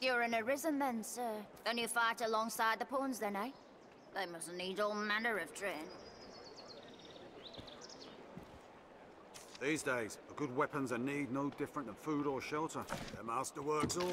You're an arisen then, sir. And you fight alongside the pawns then, eh? They must need all manner of training. These days, a good weapon's a need no different than food or shelter. The master works all.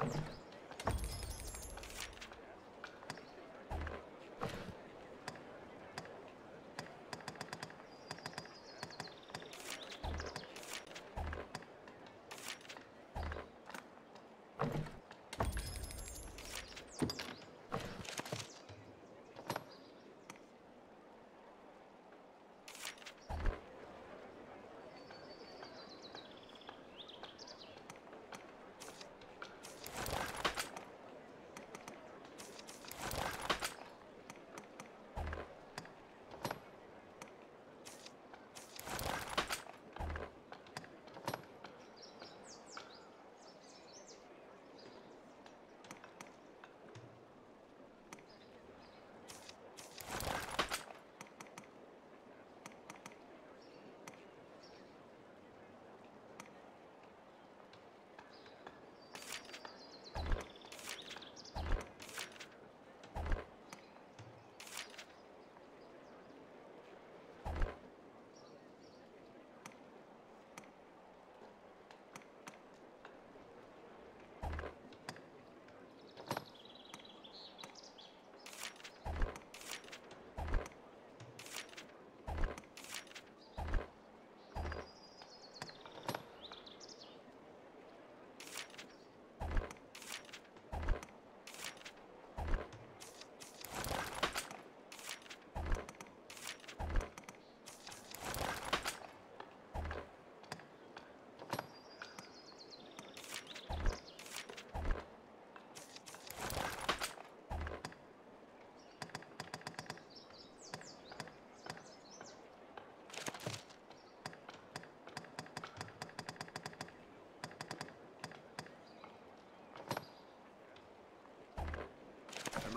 The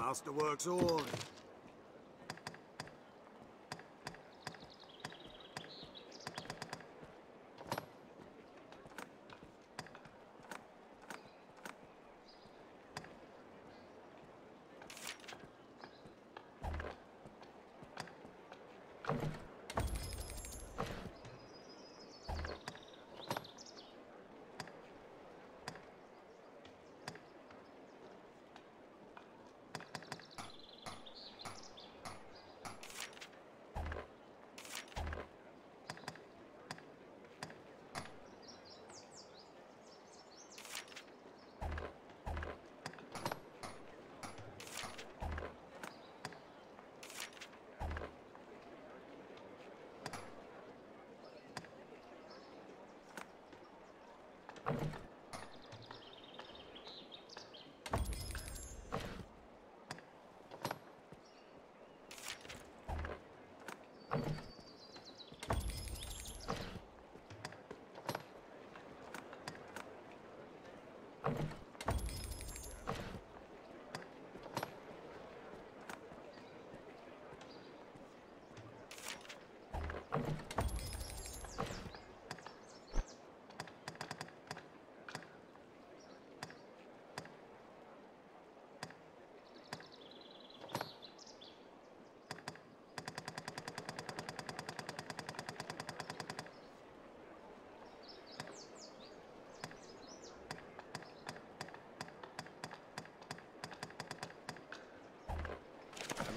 master works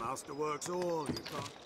all. The master works all, you can't.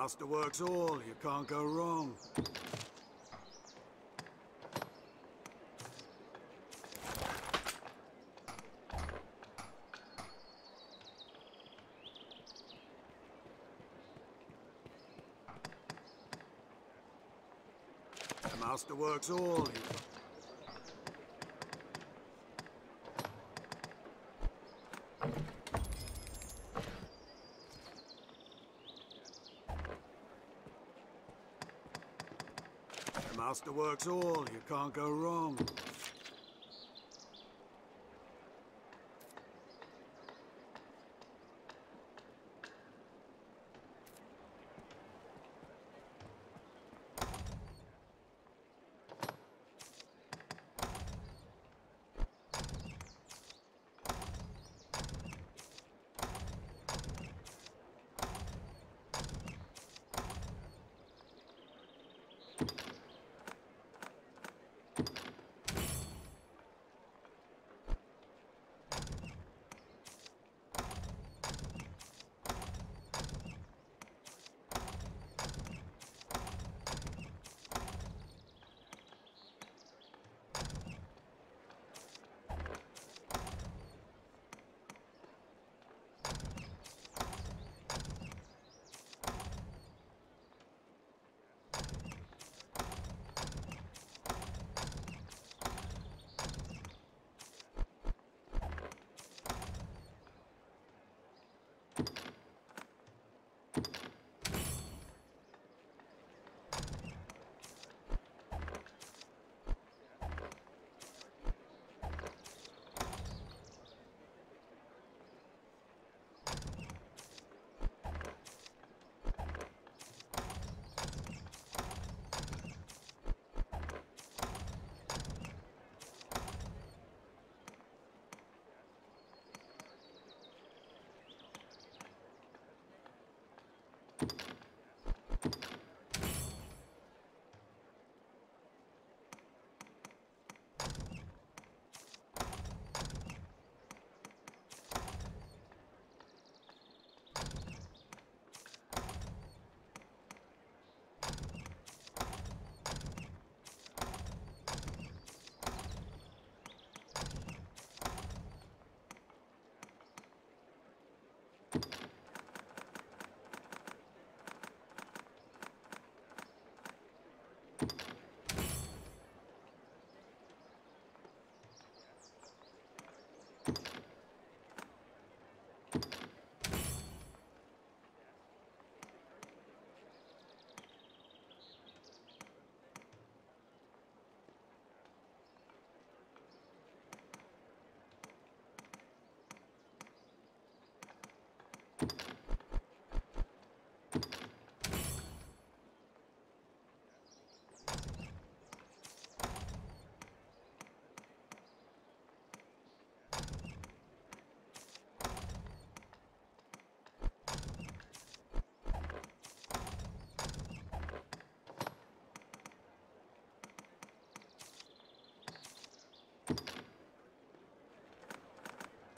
master works all, you can't go wrong. The master works all, you The master works all, you can't go wrong.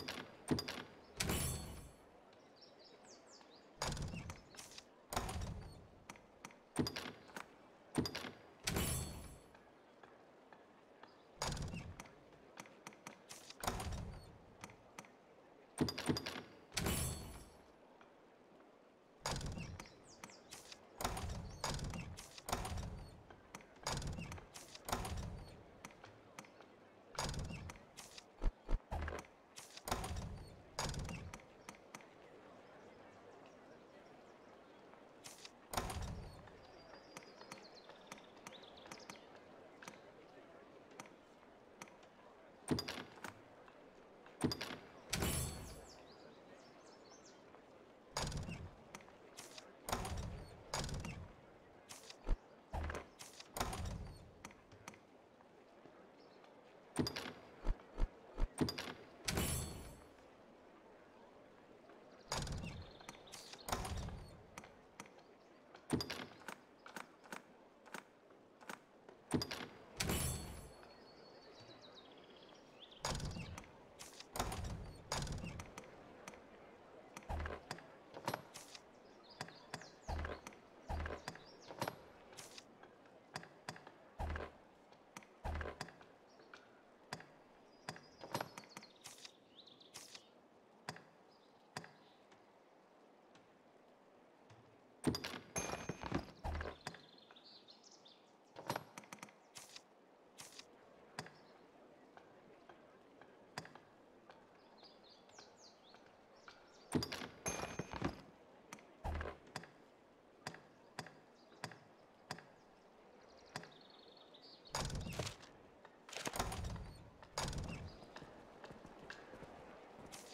you.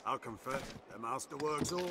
I'll confirm the master works all.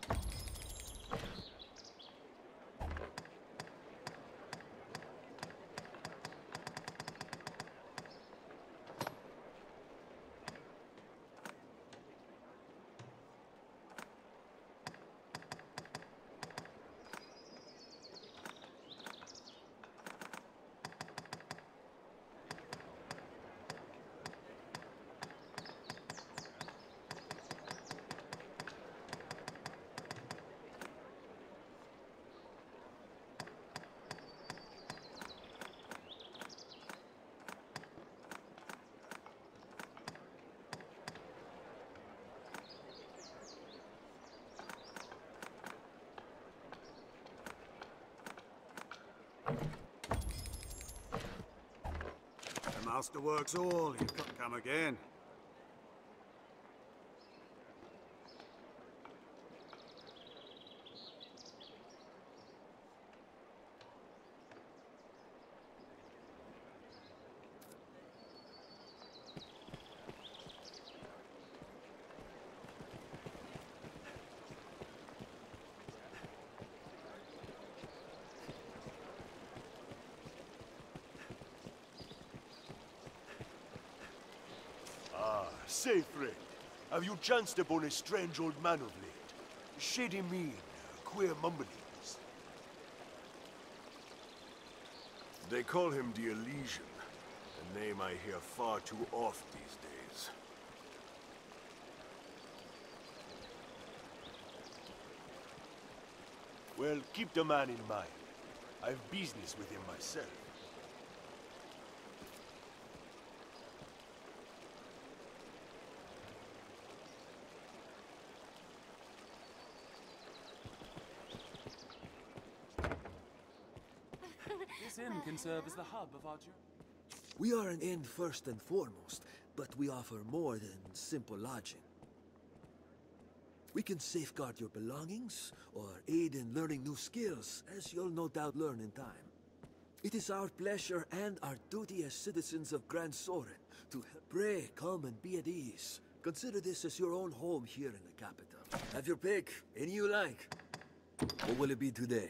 The master works all. You've got come again. Say, friend, have you chanced upon a strange old man of late? Shady mien, queer mumblings. They call him the Elysion, a name I hear far too oft these days. Well, keep the man in mind. I've business with him myself. This inn can serve as the hub of our journey. We are an inn first and foremost, but we offer more than simple lodging. We can safeguard your belongings or aid in learning new skills, as you'll no doubt learn in time. It is our pleasure and our duty as citizens of Gran Soren to. Pray, come and be at ease. Consider this as your own home here in the capital. Have your pick, any you like. What will it be today?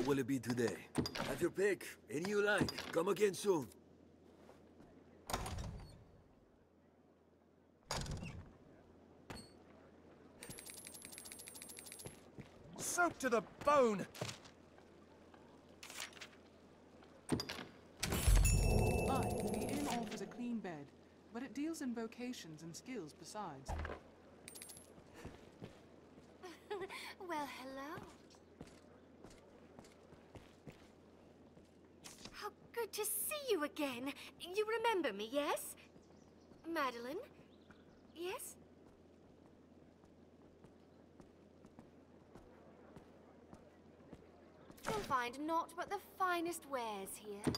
What will it be today? Have your pick. Any you like. Come again soon. Soaked to the bone! Aye, the inn offers a clean bed, but it deals in vocations and skills besides. well, hello. How good to see you again. You remember me, yes? Madeleine? Yes? You'll find naught but the finest wares here.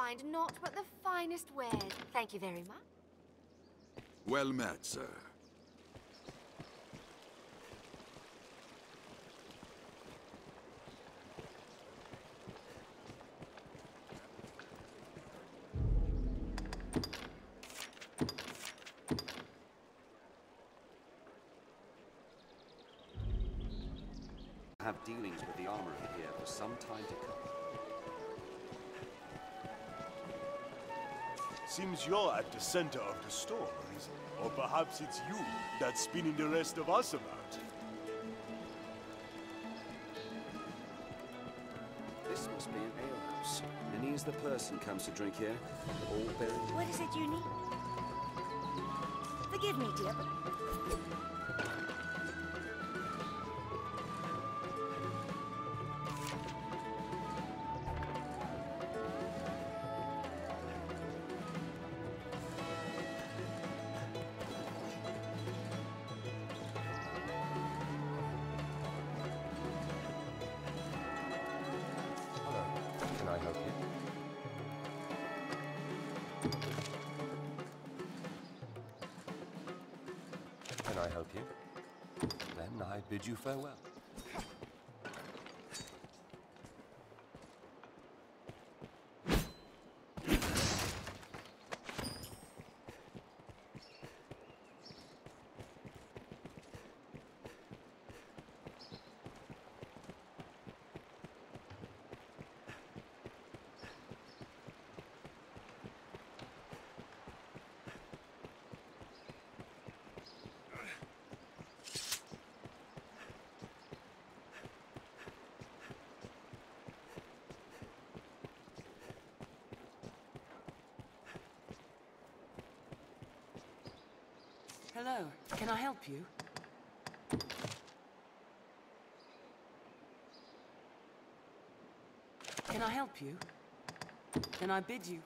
Find naught but the finest wares. Thank you very much. Well met, sir. Seems you're at the center of the stories. Or perhaps it's you that's spinning the rest of us about. This must be an alehouse. Many the person comes to drink here, all buried. What is it you need? Forgive me, dear, but you farewell. Hello, can I help you? Can I help you? Can I bid you?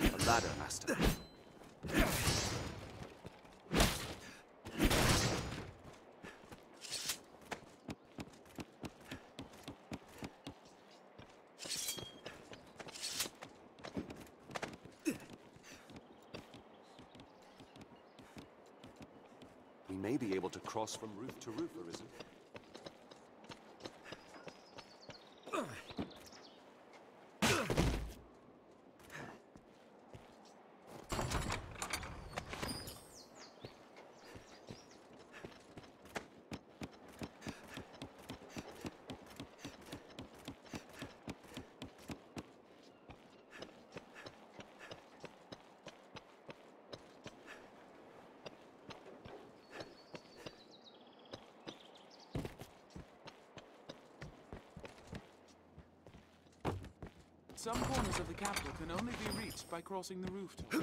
A ladder, master. We may be able to cross from roof to roof, Arisen. Some corners of the capital can only be reached by crossing the rooftop.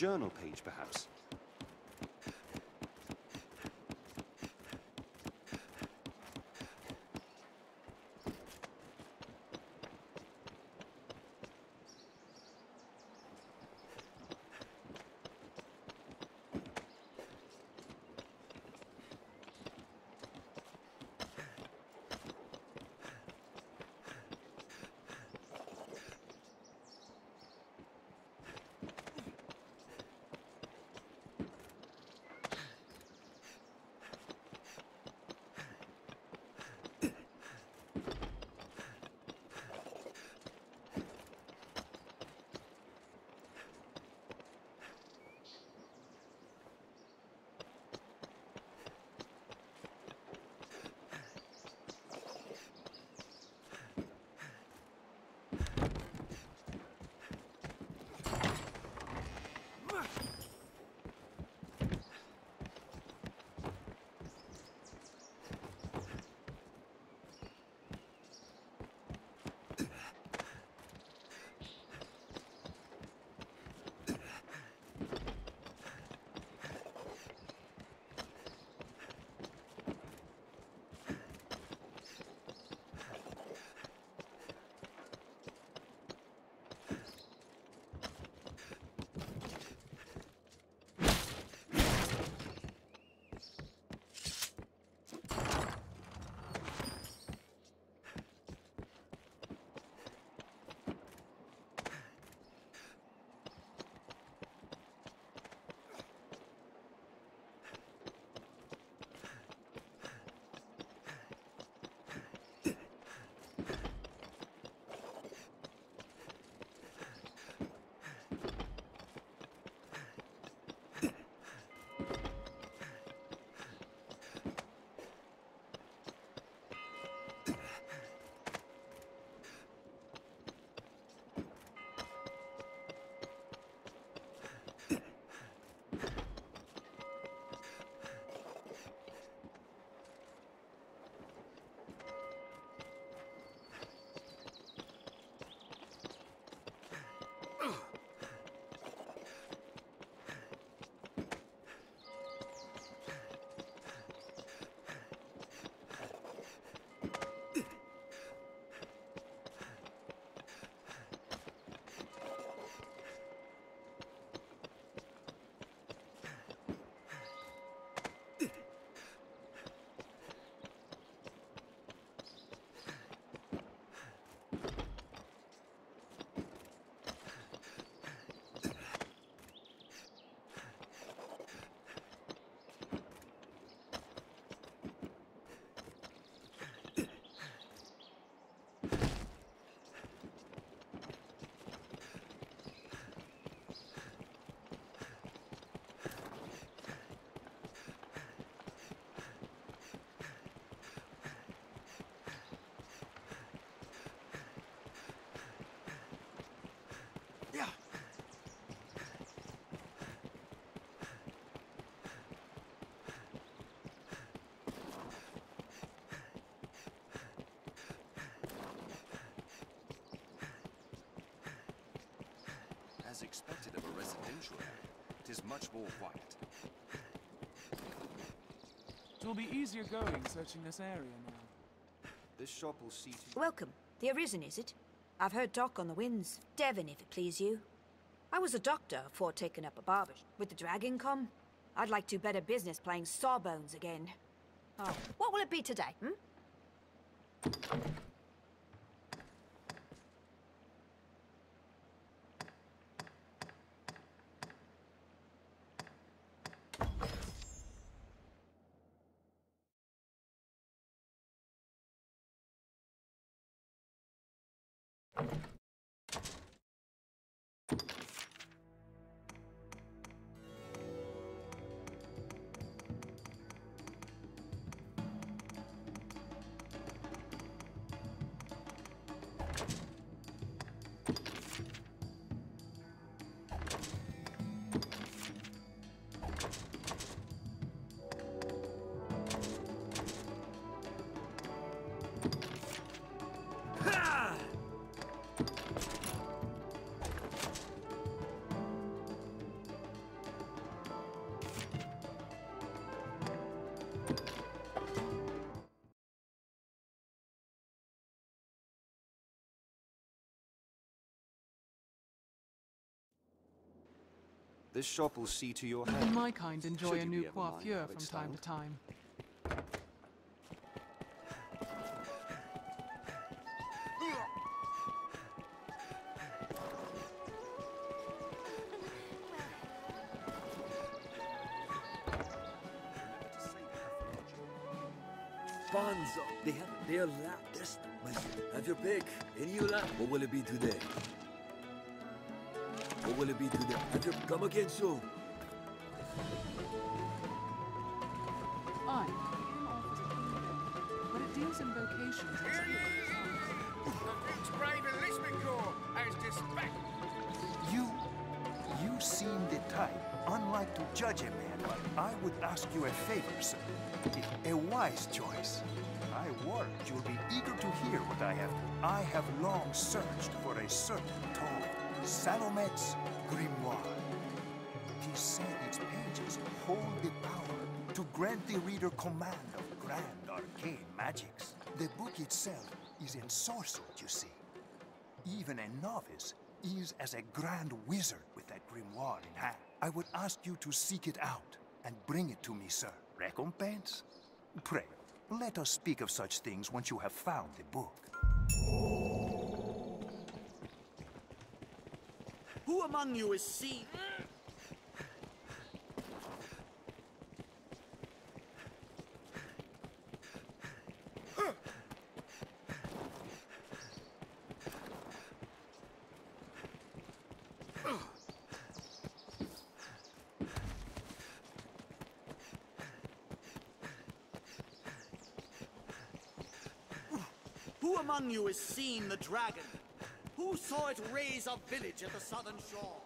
Journal page, perhaps. Was expected of a residential area. It is much more quiet. It will be easier going searching this area now. This shop will see to Welcome. The Arisen, is it? I've heard talk on the winds. Devon, if it please you. I was a doctor before taking up a barber. With the dragon come, I'd like to better business playing sawbones again. Oh, what will it be today, hmm? This shop will see to your health. my kind enjoy Should a new be ever minded coiffure from time to time. Come again soon. I, the inn offers a clean bed, but it deals in vocations and skills. The brave enlistment corps has dispatched. You, you seem the type, unlike to judge a man, but I would ask you a favor, sir. A wise choice. I warrant you'll be eager to hear what I have. I have long searched for a certain tome, Salomet's Grimoire. Is said its pages hold the power to grant the reader command of grand arcane magics. The book itself is ensorcelled, you see. Even a novice is as a grand wizard with that grimoire in hand. I would ask you to seek it out and bring it to me, sir. Recompense? Pray, let us speak of such things once you have found the book. Who among you is seen? Among you has seen the dragon? Who saw it raze a village at the southern shore?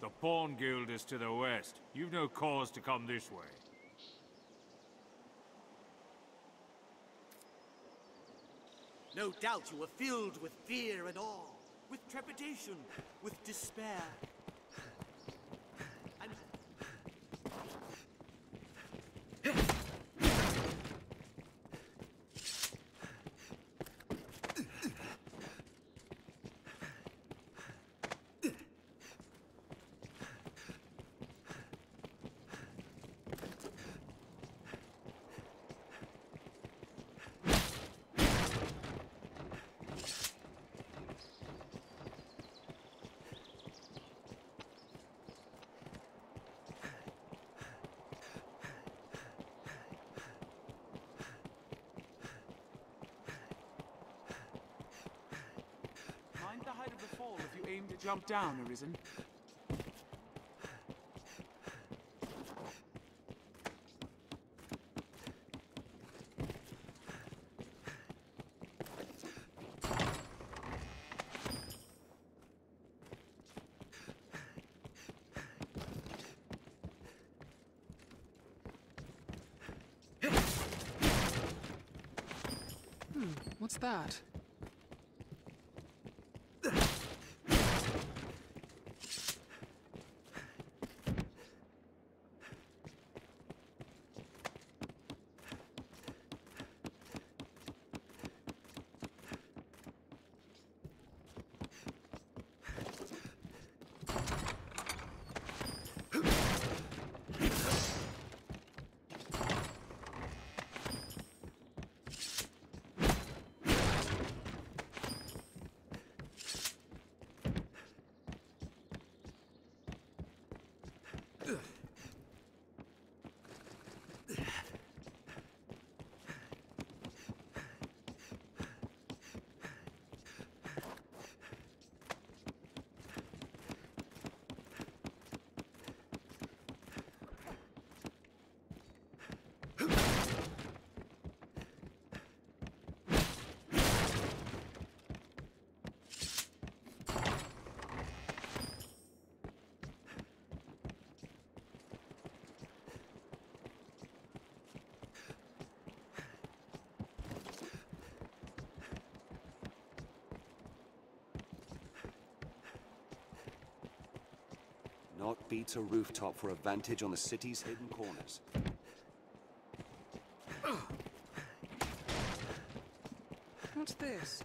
The Pawn Guild is to the west. You've no cause to come this way. No doubt you were filled with fear and awe, with trepidation, with despair. And Mind the height of the fall if you aim to jump down, Arisen. Hmm, what's that? Feet a rooftop for a vantage on the city's hidden corners. What's this?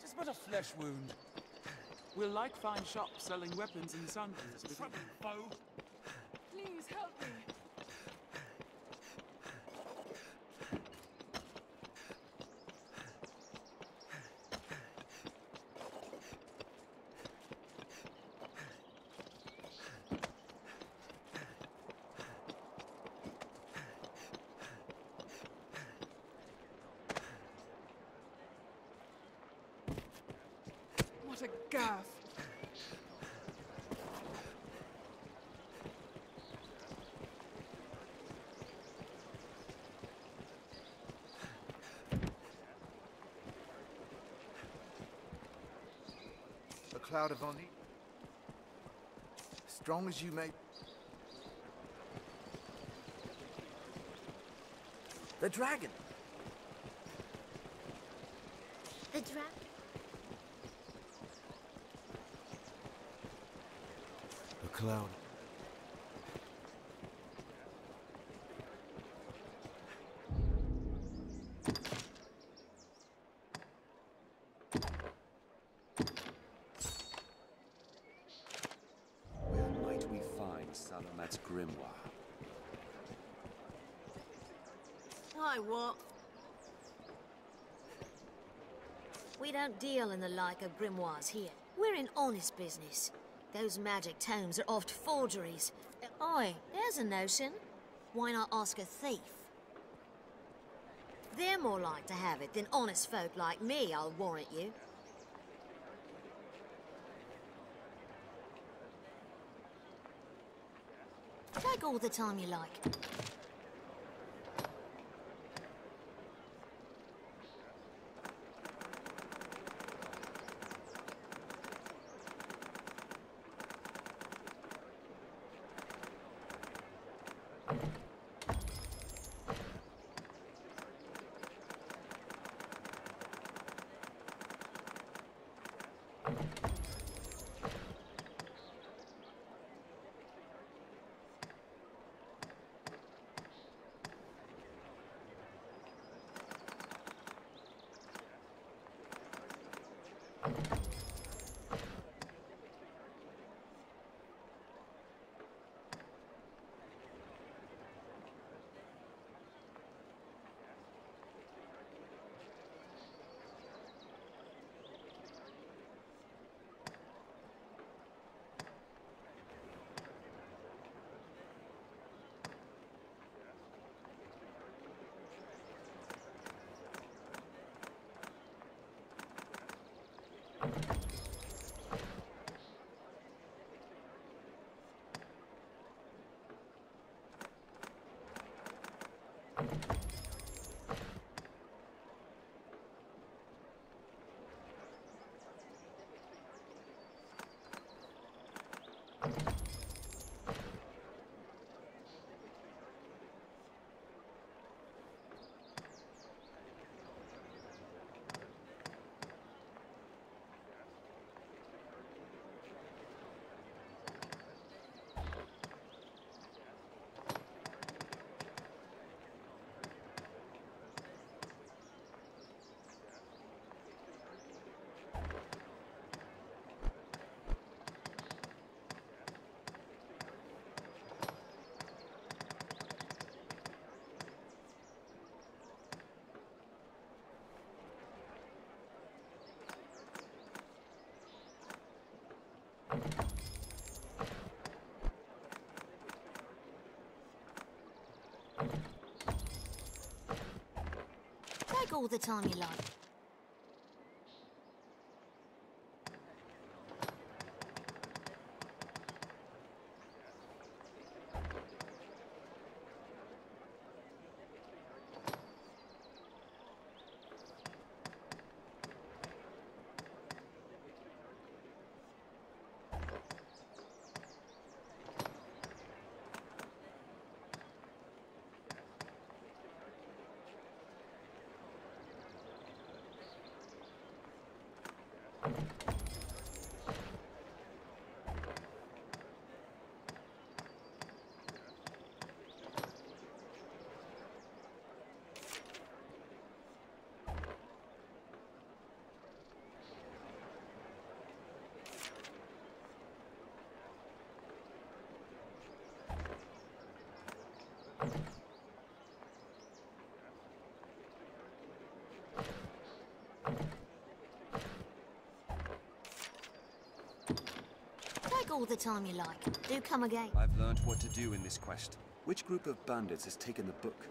Just but a flesh wound. We'll like find shops selling weapons and with it. foe! Please help me. What a gaff. A cloud of only. Strong as you may. The dragon. The dragon. A cloud. Where might we find Salomet's grimoire? Why, what? We don't deal in the like of grimoires here. We're in honest business. Those magic tomes are oft forgeries. Oi, there's a notion. Why not ask a thief? They're more like to have it than honest folk like me, I'll warrant you. Take all the time you like. All the time you like. All the time you like. Do come again. I've learned what to do in this quest. Which group of bandits has taken the book?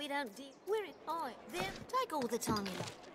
We don't deal. We're in. Oh, Oi, there. Take all the time you like.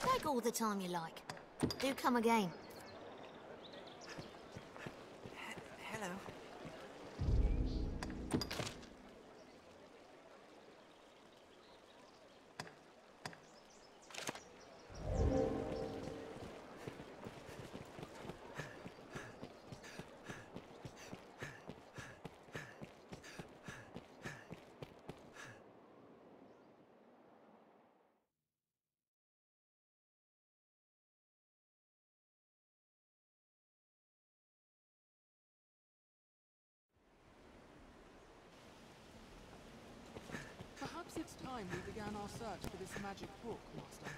Take all the time you like. Do come again. Time we began our search for this magic book, Master.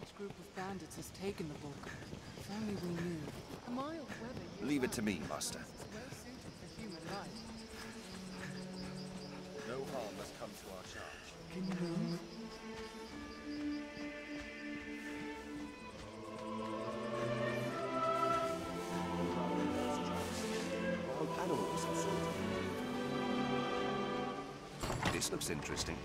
Which group of bandits has taken the book? If only we knew. A mild weather Leave it to me, Master. is well suited for human life. No harm has come to our charge. Can you move? Wild animals of some sort. This looks interesting.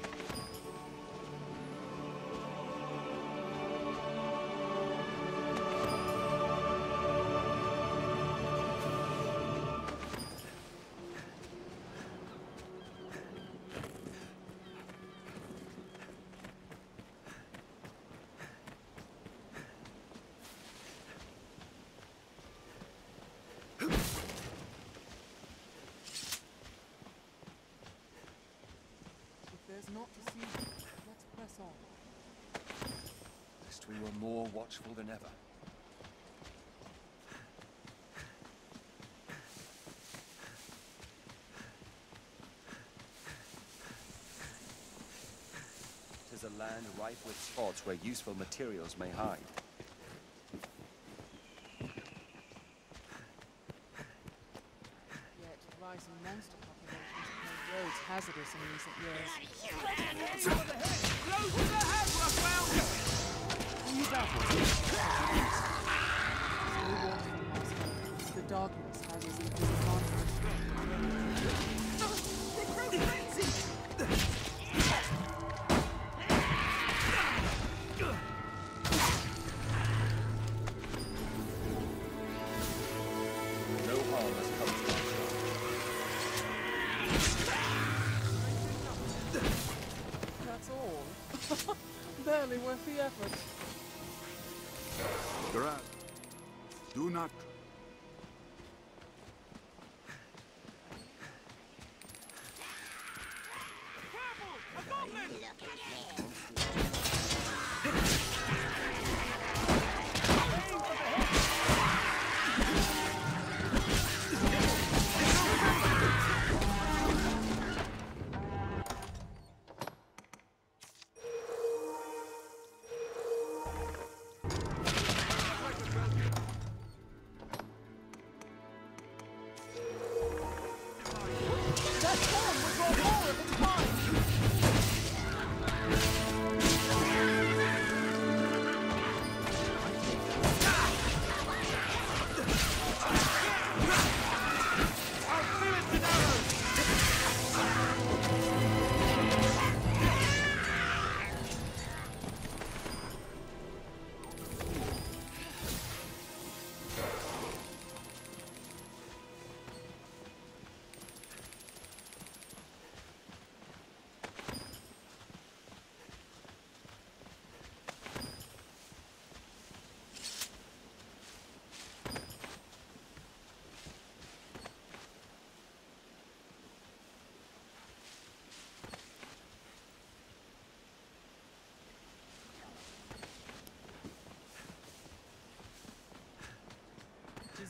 Not to see, let's press on. Lest we were more watchful than ever. Tis a land rife with spots where useful materials may hide. Hazardous in recent years. The darkness has in disadvantage. They вот.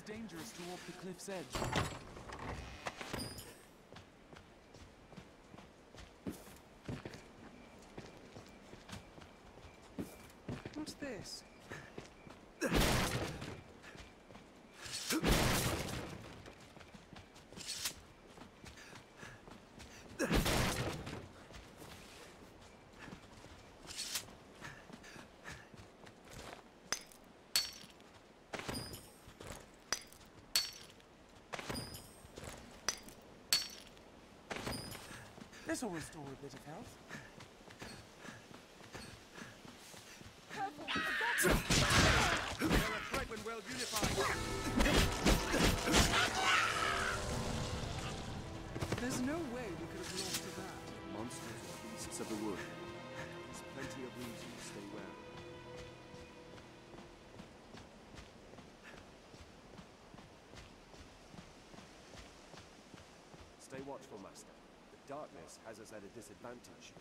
Dangerous to walk the cliff's edge. What's this? This'll restore a bit of health. There's no way we could have lost to that. Monsters beasts of the wood. There's plenty of reason to stay well. Stay watchful, Master. Darkness has us at a disadvantage.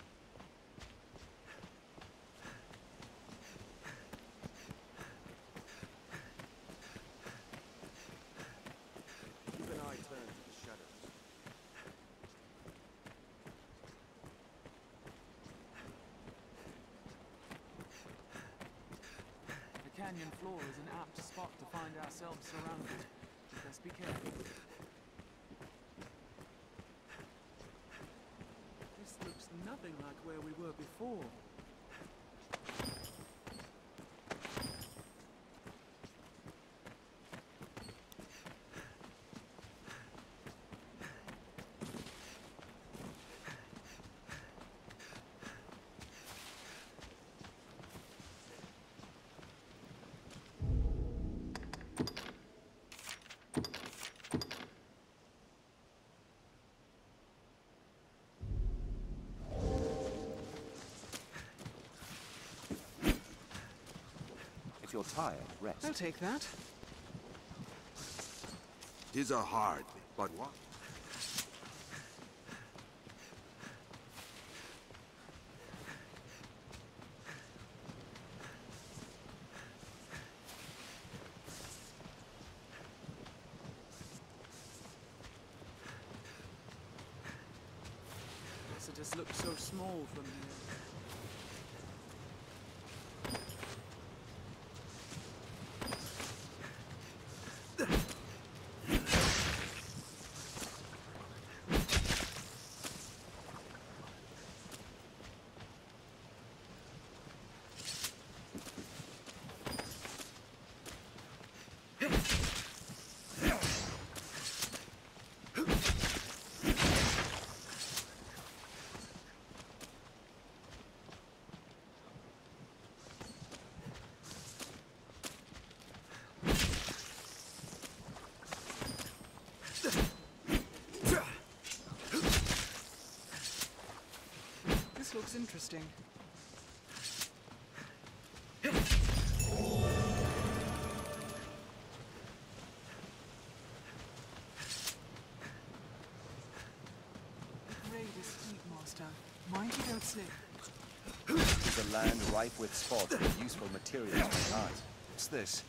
Keep an eye turned to the shadows. The canyon floor is an apt spot to find ourselves surrounded. Let's be careful. This looks nothing like where we were before. You're tired, rest. I'll take that. Tis a hard, but what? It just looks so small from here. This looks interesting. Mind you don't. It is a land ripe with spots where useful materials may hide. What's this?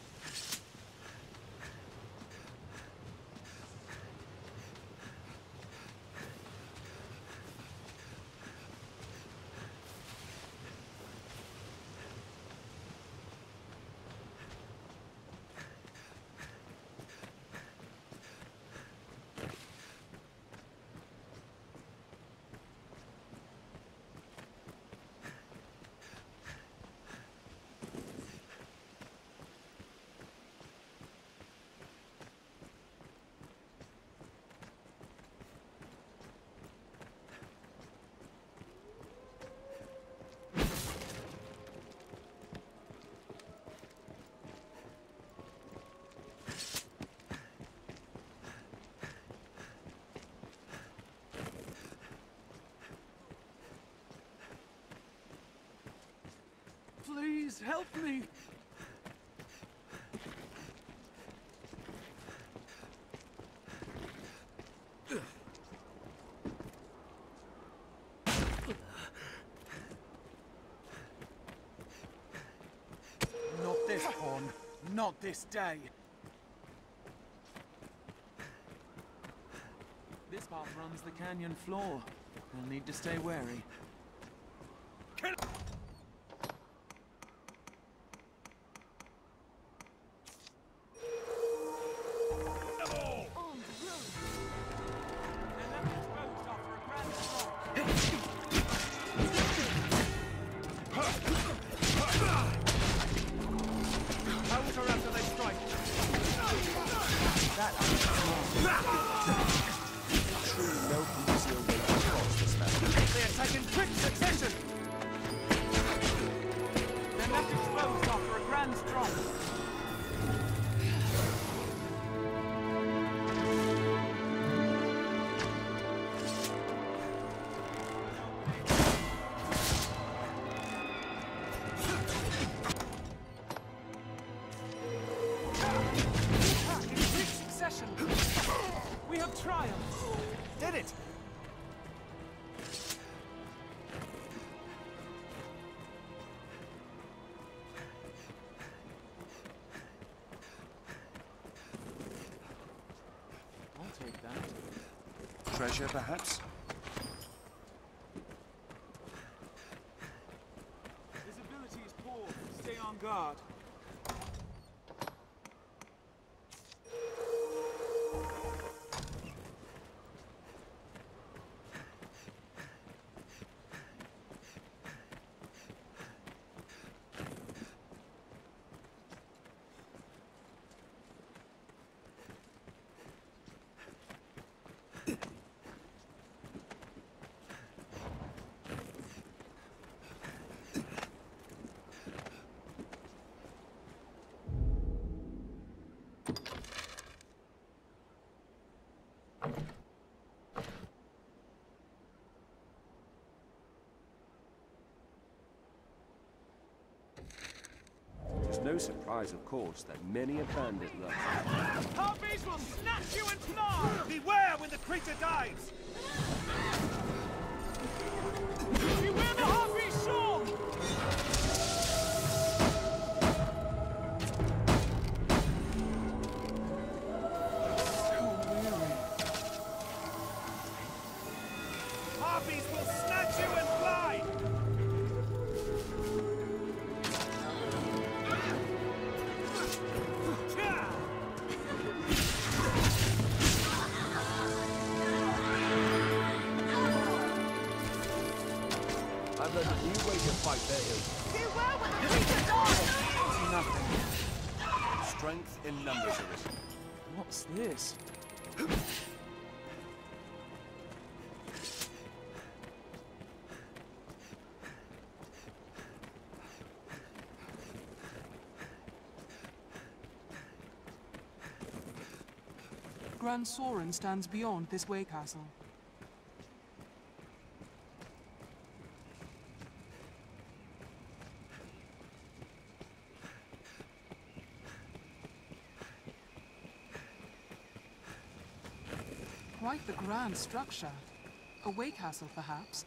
Please help me! Not this pawn. Not this day. This path runs the canyon floor. We'll need to stay wary. Treasure, perhaps? Is poor. Stay on guard. It's no surprise, of course, that many a bandit lurks. Harpies will snatch you and gnaw! Beware when the creature dies! Beware the Harpy Gran Soren stands beyond this way castle. Quite the grand structure. A way castle, perhaps.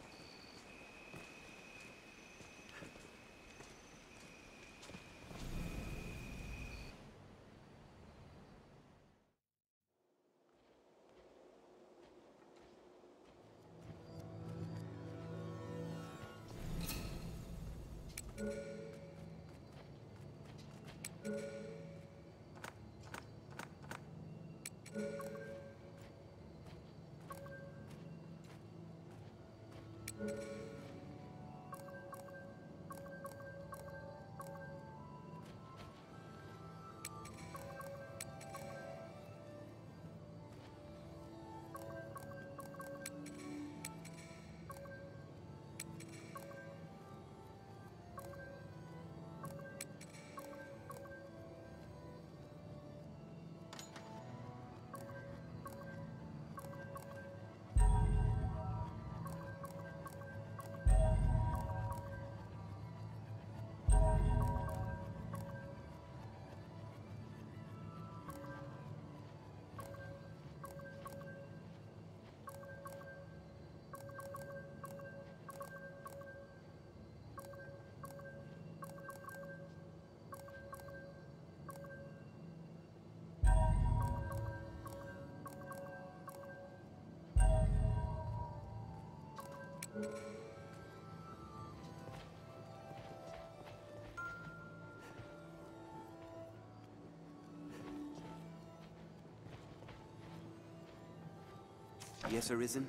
Yes, Arisen?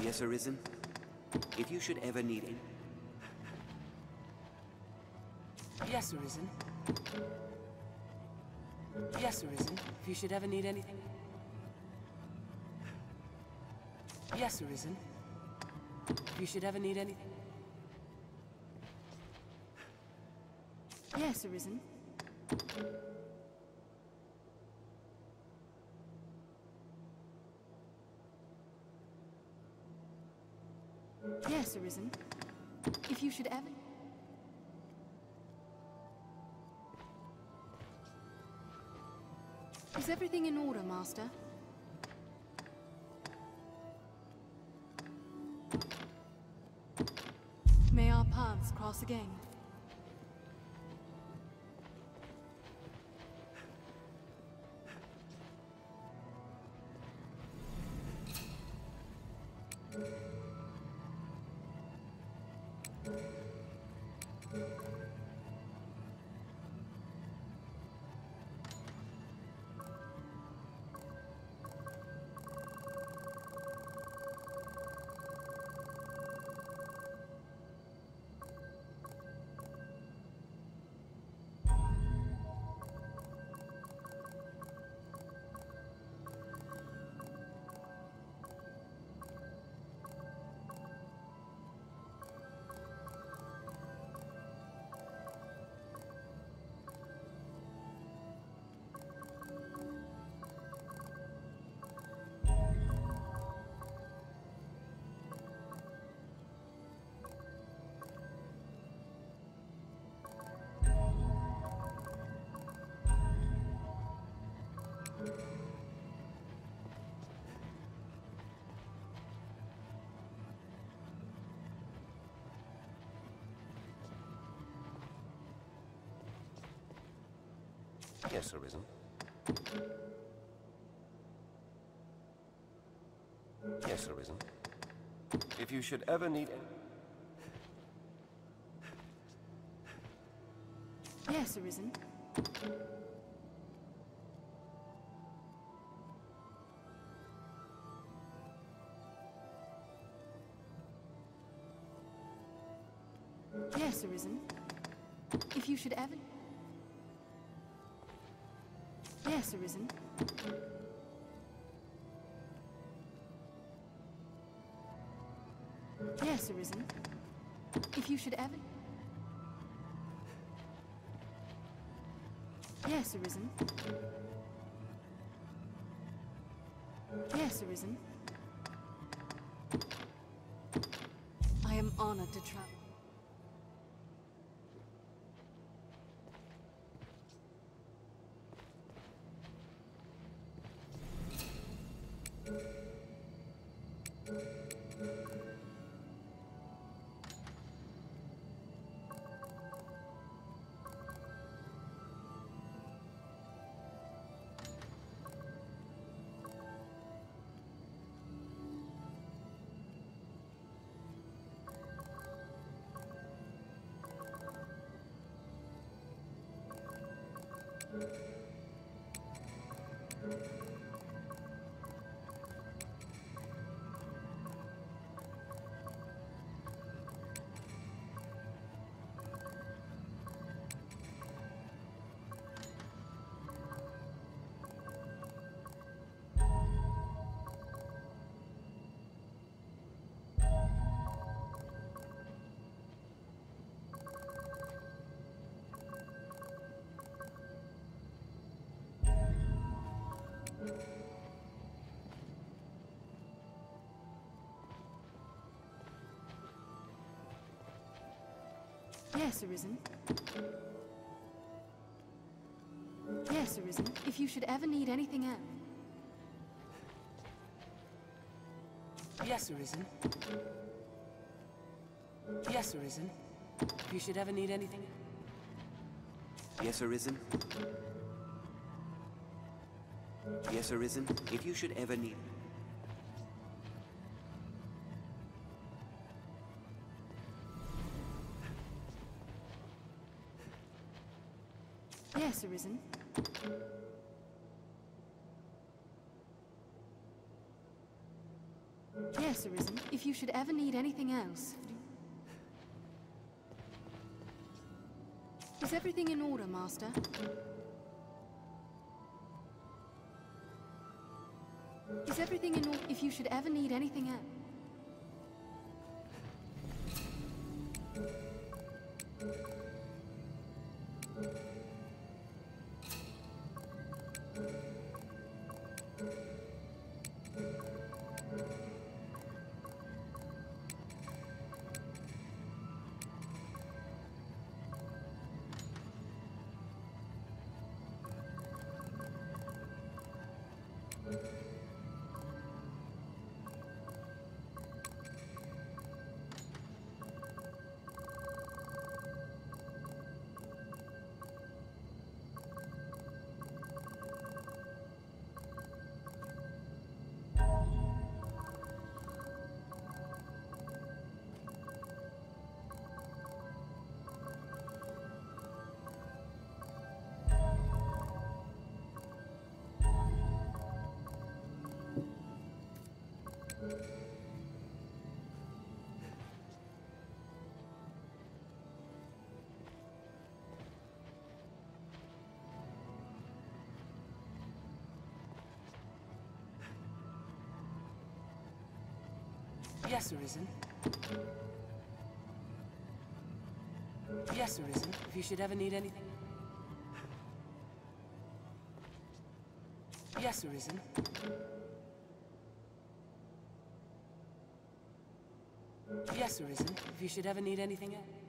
Yes, Arisen? If you should ever need it. Yes, Arisen. Yes, Arisen. If you should ever need anything. Yes, Arisen. If you should ever need anything. Yes, Arisen. arisen. If you should ever... Is everything in order, Master? May our paths cross again. Yes, Arisen. Yes, Arisen. If you should ever need... Yes, Arisen. Yes, Arisen. If you should ever... Yes, Arisen. Yes, Arisen. If you should ever... Yes, Arisen. Yes, Arisen. I am honored to travel. Yes, Arisen. Yes, Arisen. If you should ever need anything else. Yes, Arisen. Yes, Arisen. If you should ever need anything... Yes, Arisen? Yes, Arisen? If you should ever need... Arisen. Yes, Arisen. If you should ever need anything else. Is everything in order, Master? Is everything in order? If you should ever need anything else. Yes, Arisen. Yes, Arisen. If you should ever need anything. Yes, Arisen. Yes, Arisen. If you should ever need anything else.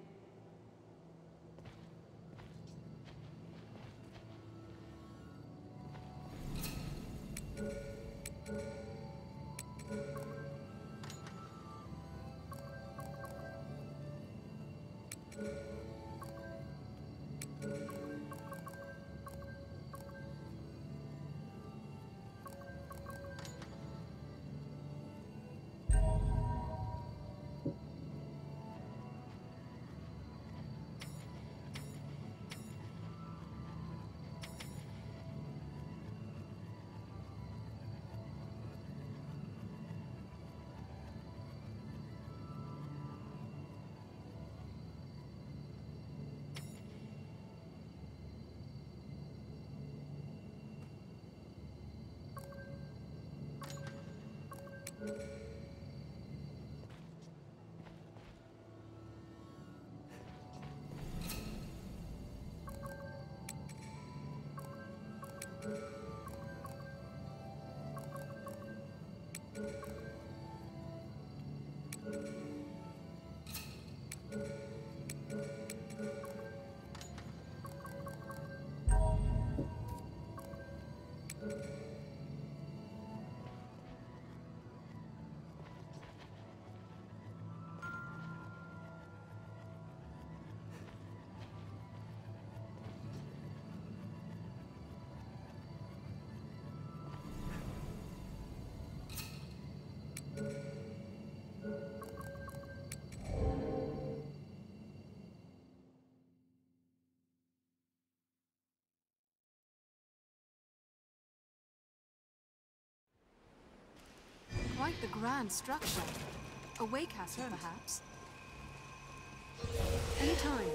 Quite the grand structure. A way castle, hmm. perhaps. Any time.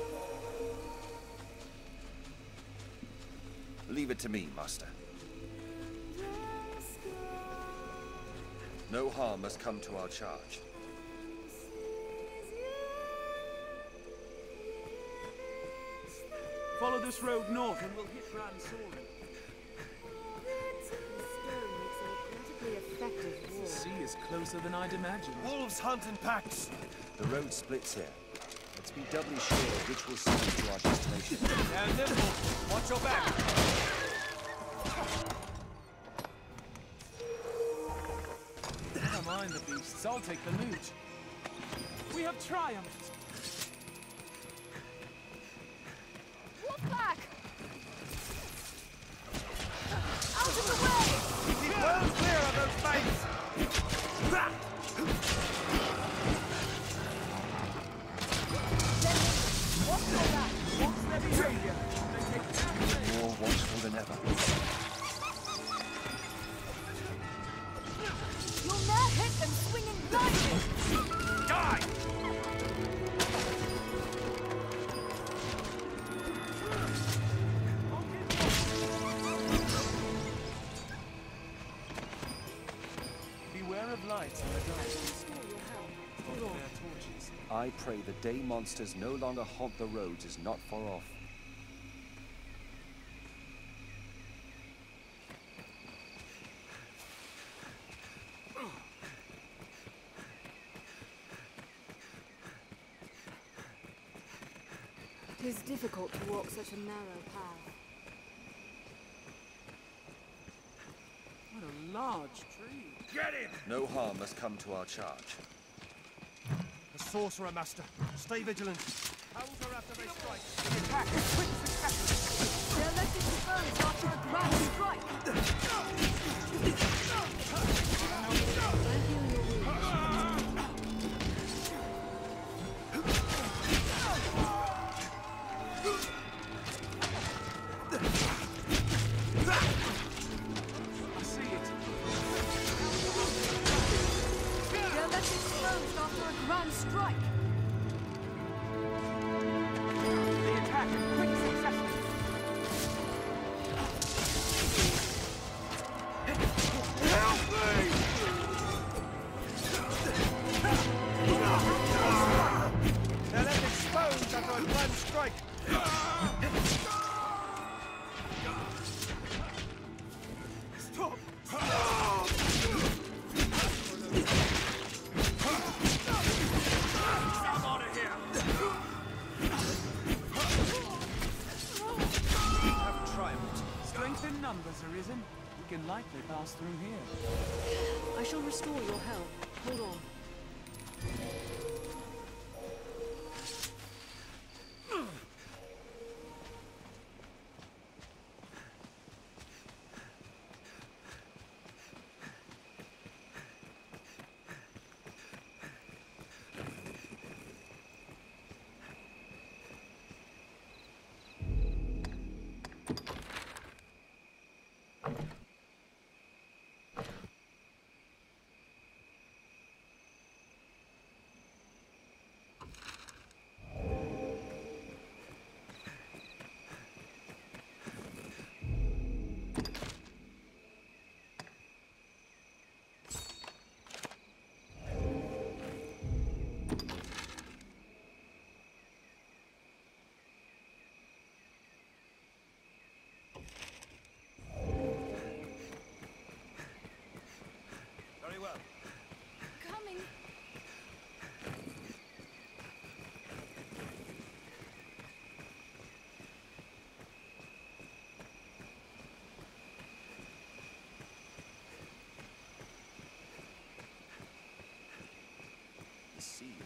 Leave it to me, Master. No harm must come to our charge. Follow this road north and we'll hit Ran sea is closer than I'd imagined. Wolves hunt in packs! The road splits here. Let's be doubly sure which will send us to our destination. And nimble! Watch your back! Never mind the beasts, I'll take the loot. We have triumphed! Pray the day monsters no longer haunt the roads is not far off. It is difficult to walk such a narrow path. What a large tree. Get him! No harm must come to our charge. Sorcerer, Master. Stay vigilant. Owls are after they strike. The attack is quick succession. They're letting the foes after a grand strike!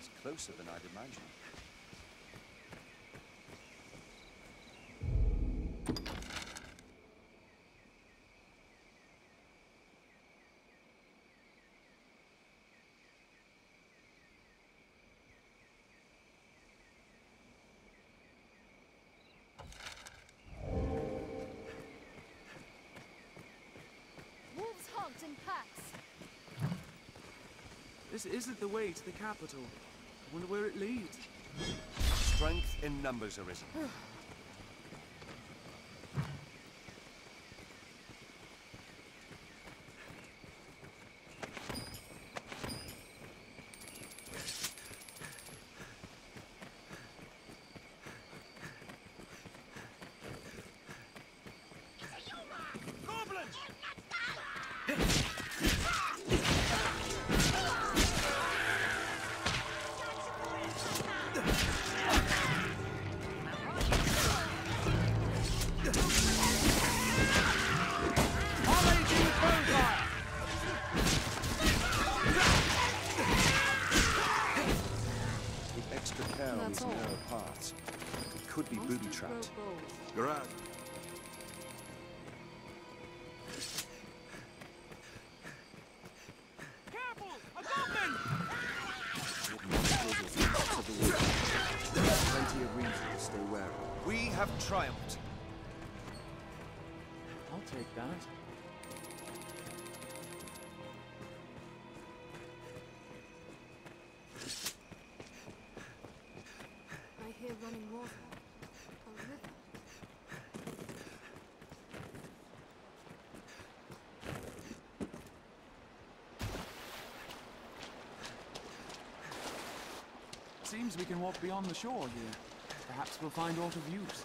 The sea is closer than I'd imagined. Wolves hunt in packs. This isn't the way to the capital. I wonder where it leads. Strength in numbers, Arisen. triumphed. I'll take that. I hear running water. A river. Seems we can walk beyond the shore here. Perhaps we'll find aught of use.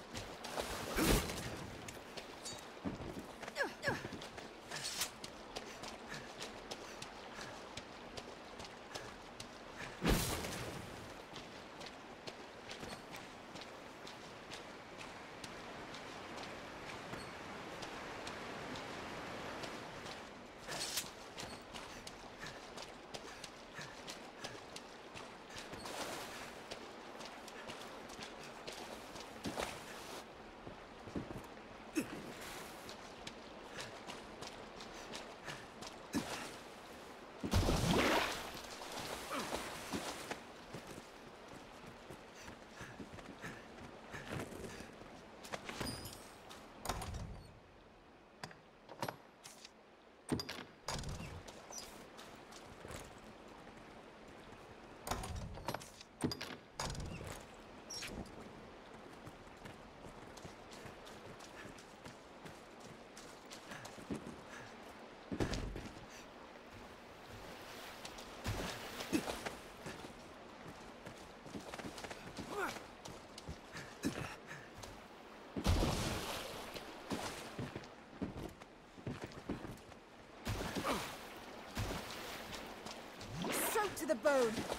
the bone.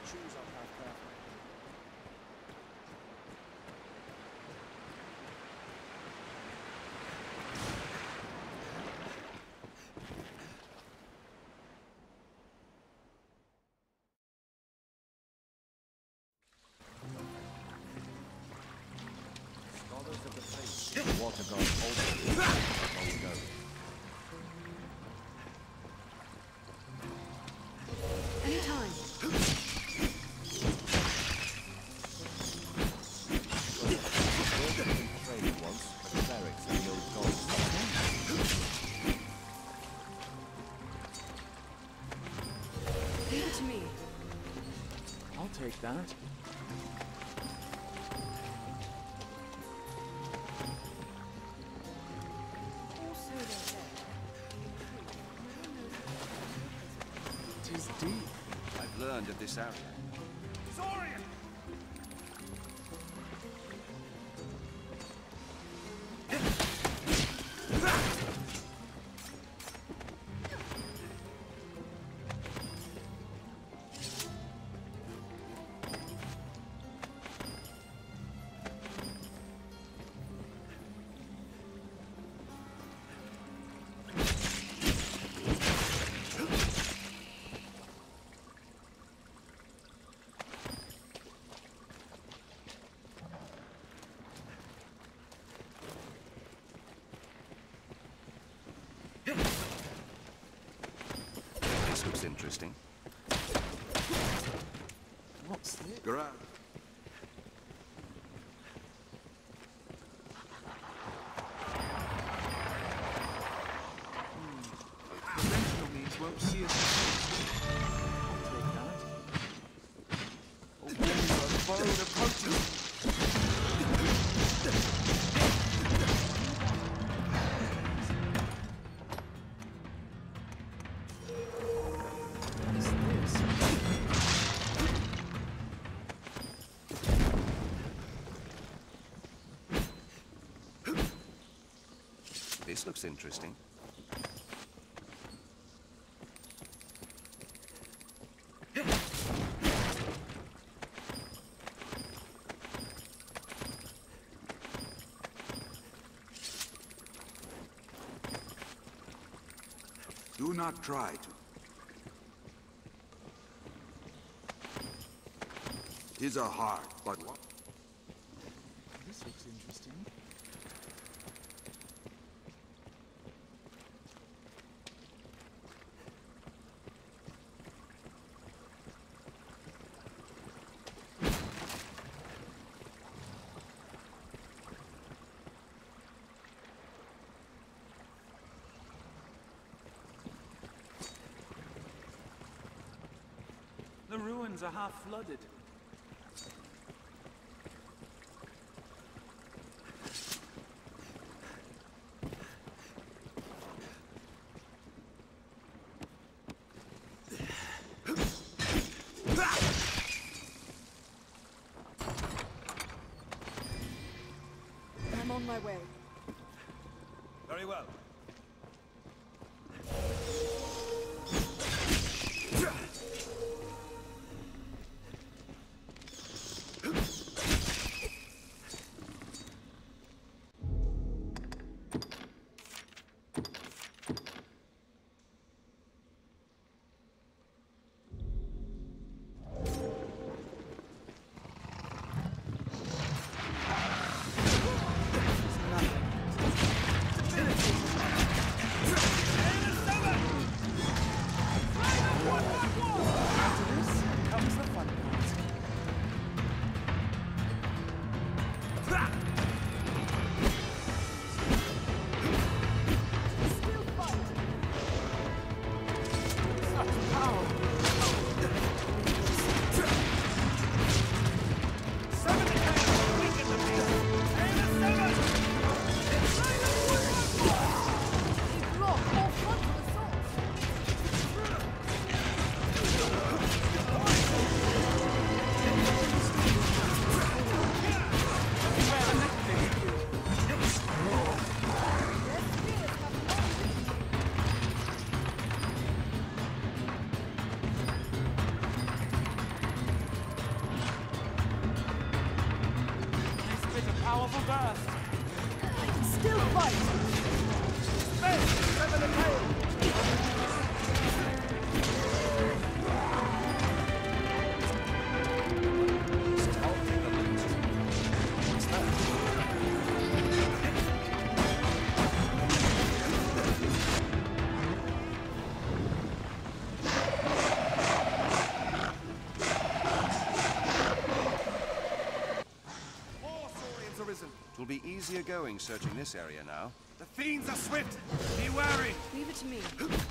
Best our path carefully. Scholars of the faith, water god also long ago. That. Say. Tis deep. I've learned of this area. Interesting. What's this? Gra- Looks interesting. Do not try to. Tis a hard, but what? This looks interesting. The ruins are half flooded. I'm on my way. Very well. Easier going searching this area now. The fiends are swift. Be wary. Leave it to me.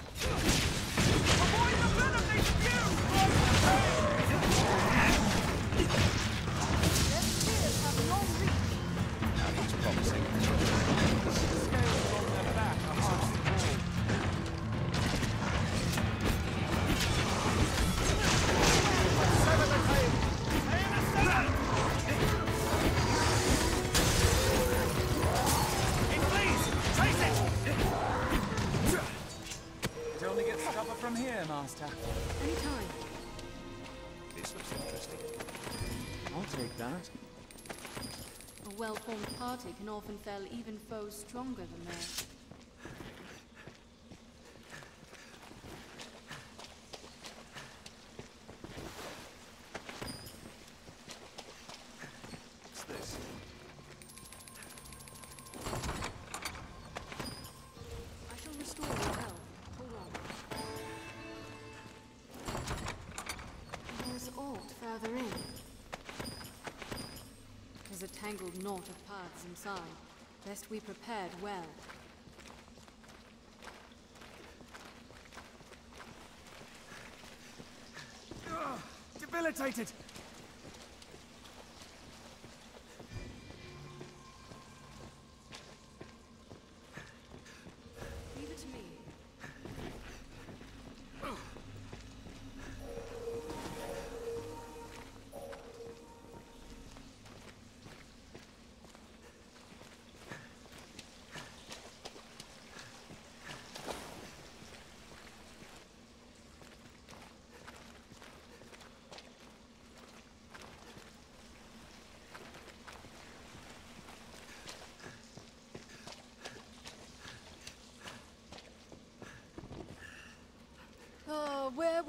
here, Master. Anytime. This looks interesting. I'll take that. A well-formed party can often fell even foes stronger than theirs. Paths inside. Best we prepared well. Ugh, debilitated.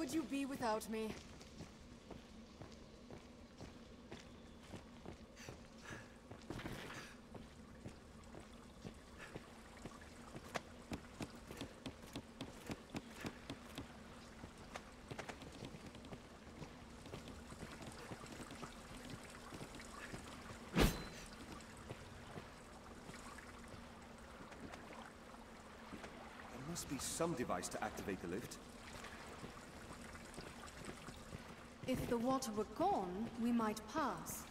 Would you be without me? There must be some device to activate the lift. If the water were gone, we might pass.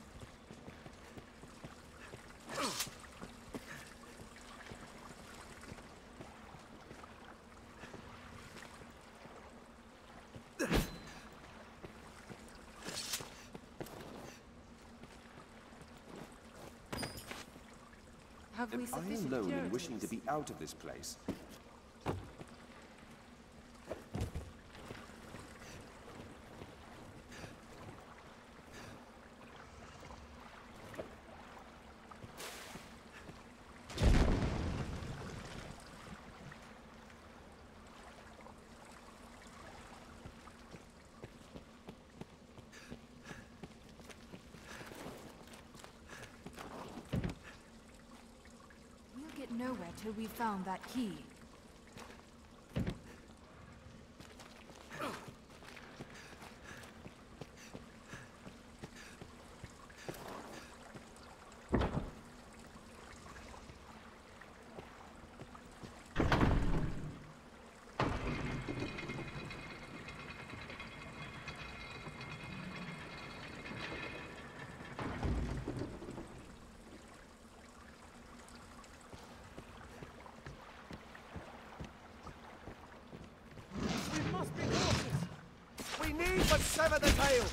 Have we Am I alone in wishing to be out of this place? We'll till we've found that key. We must be cautious. We need but sever the tail.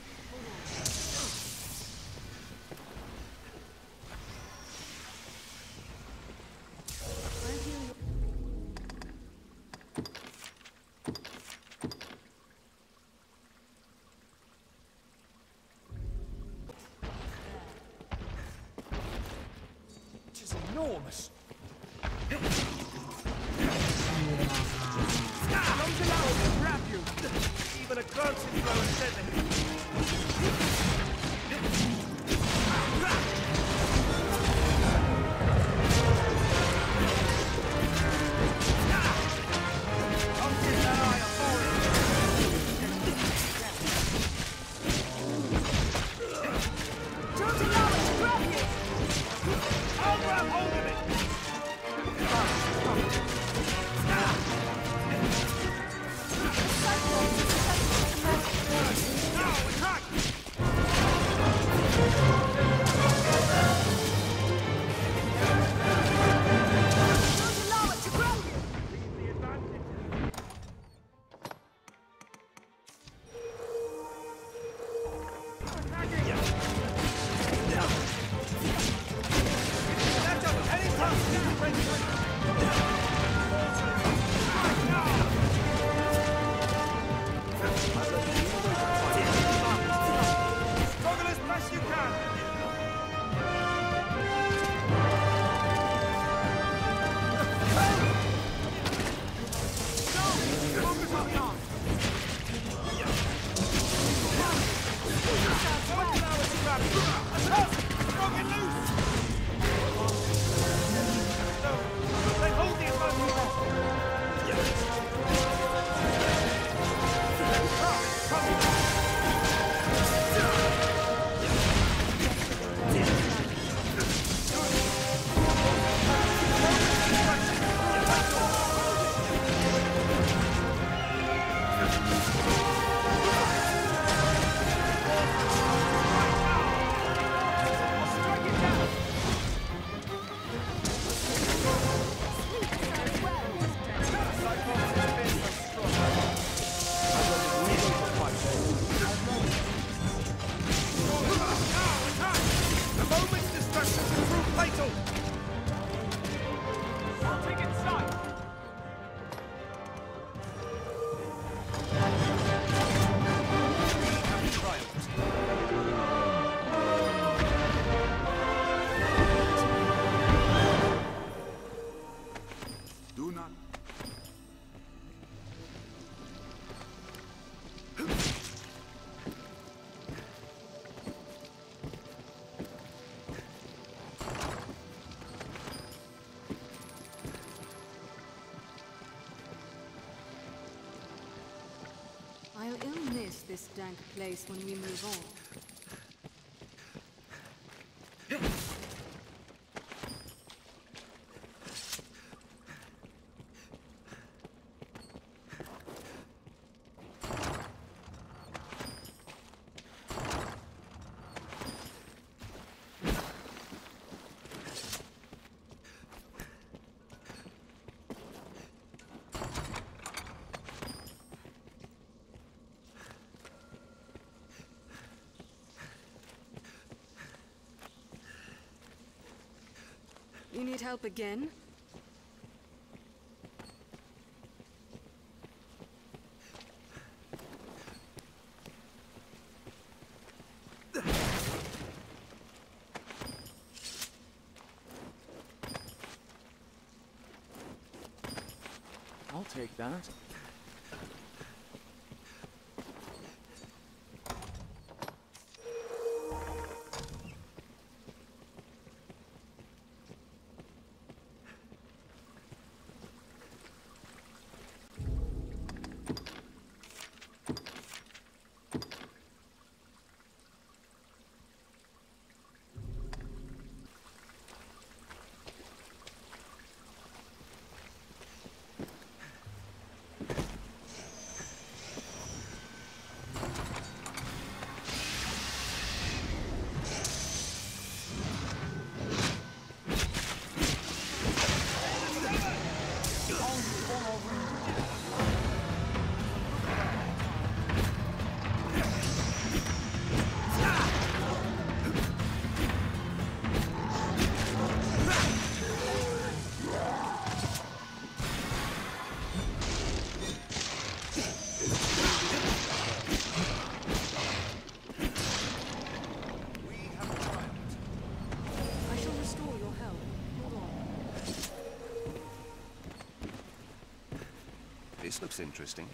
enormous. place when we You need help again? I'll take that. looks interesting.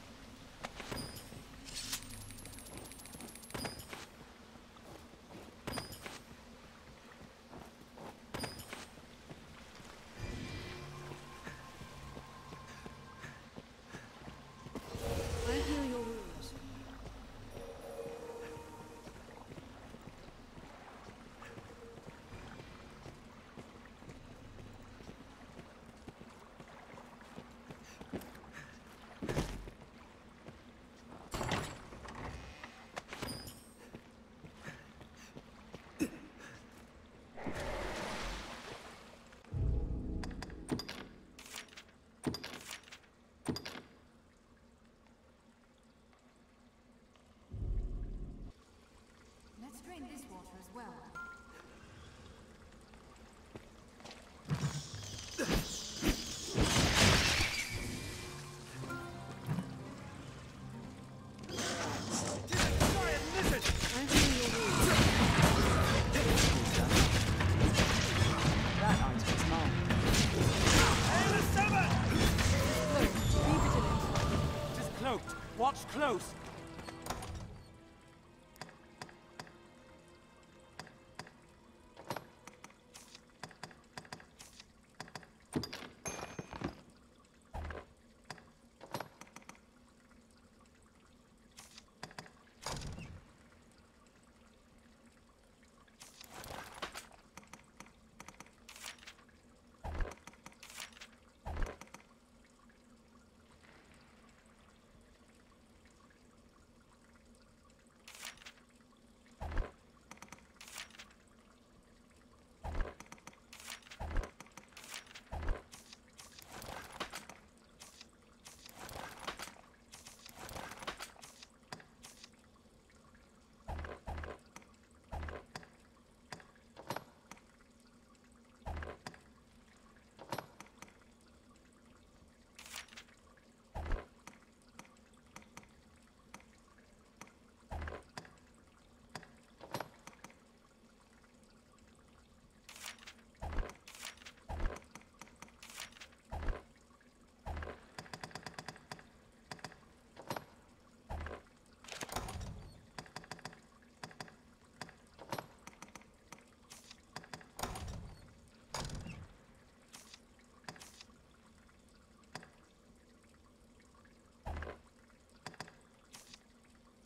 Watch close.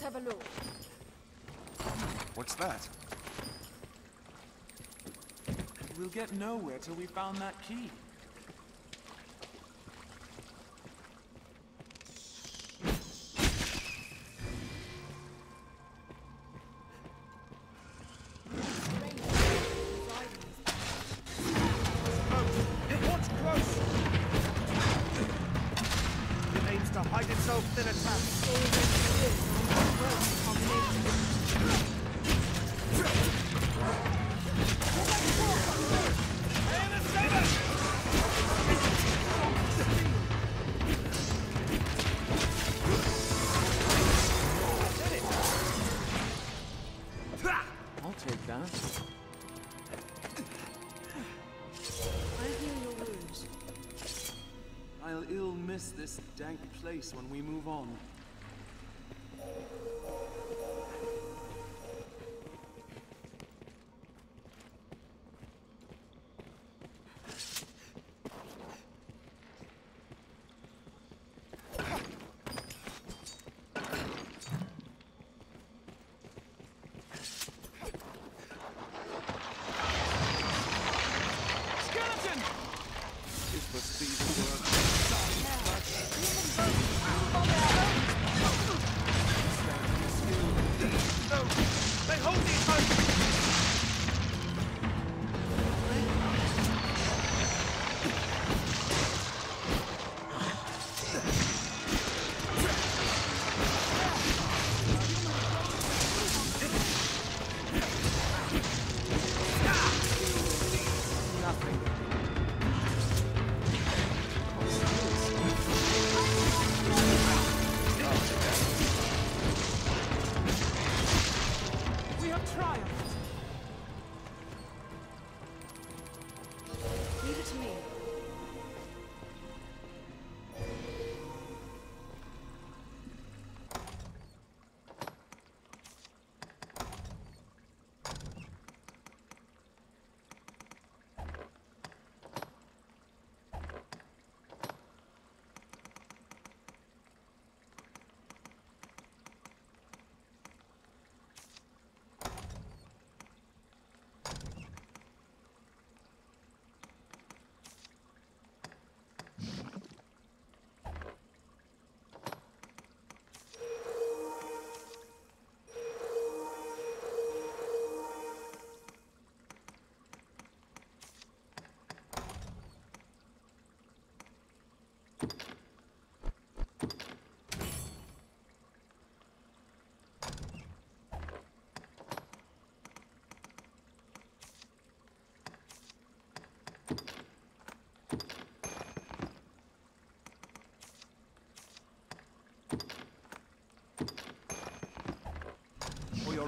Let's have a look. What's that? We'll get nowhere till we found that key. Dank place when we move on.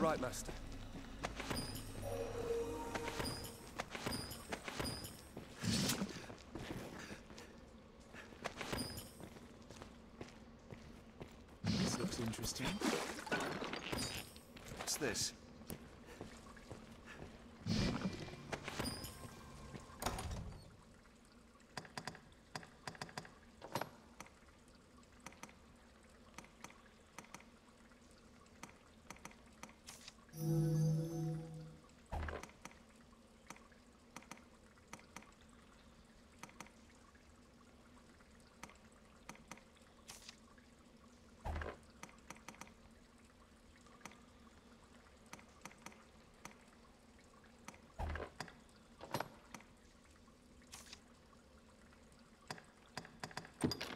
Right, Master. This looks interesting. What's this? you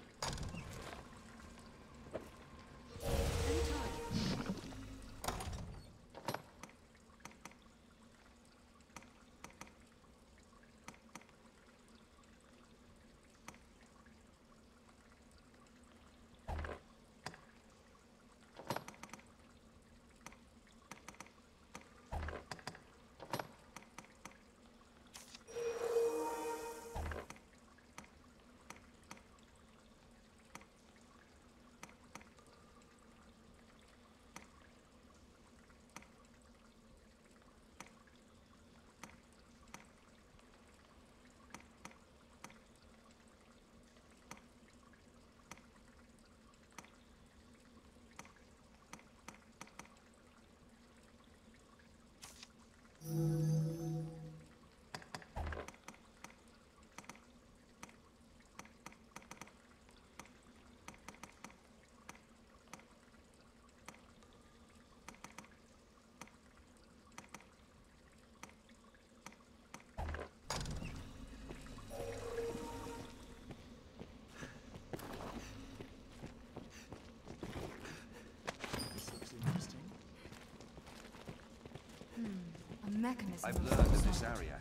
mechanism. I've learned in this area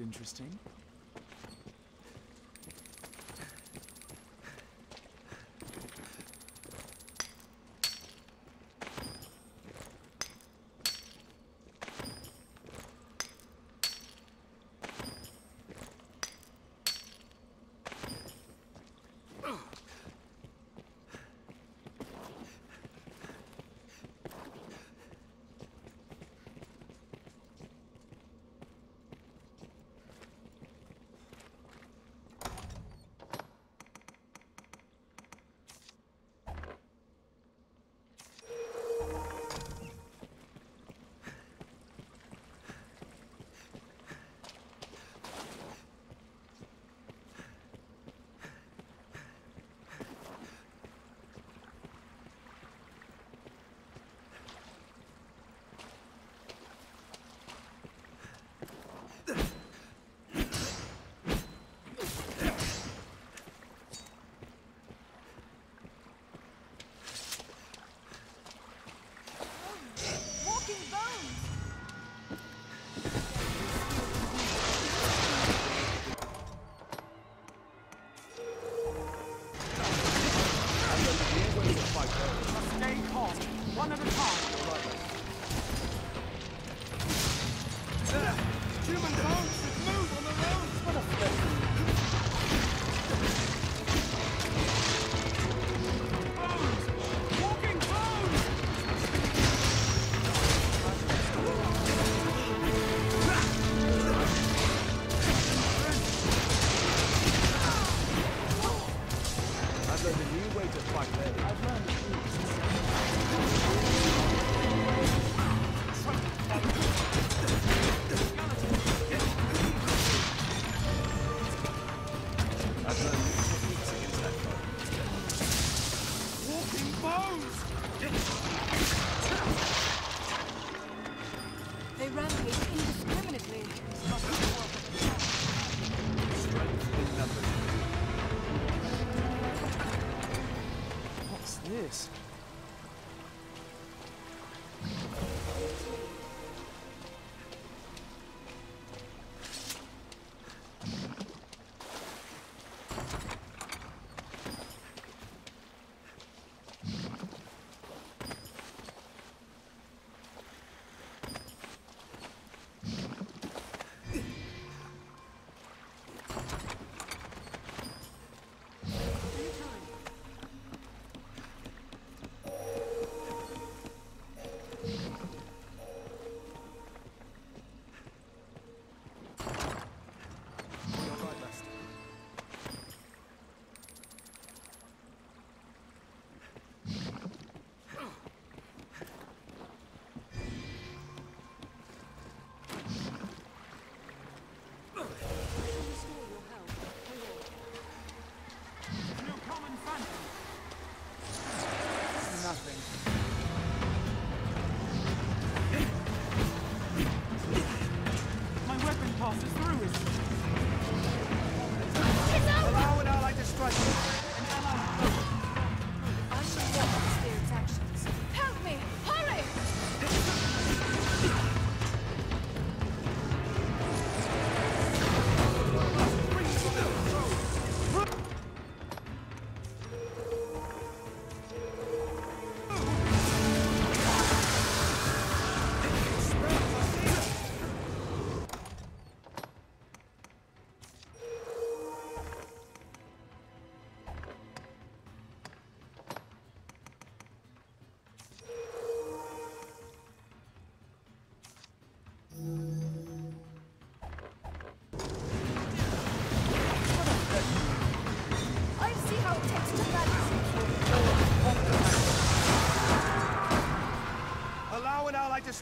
interesting. this?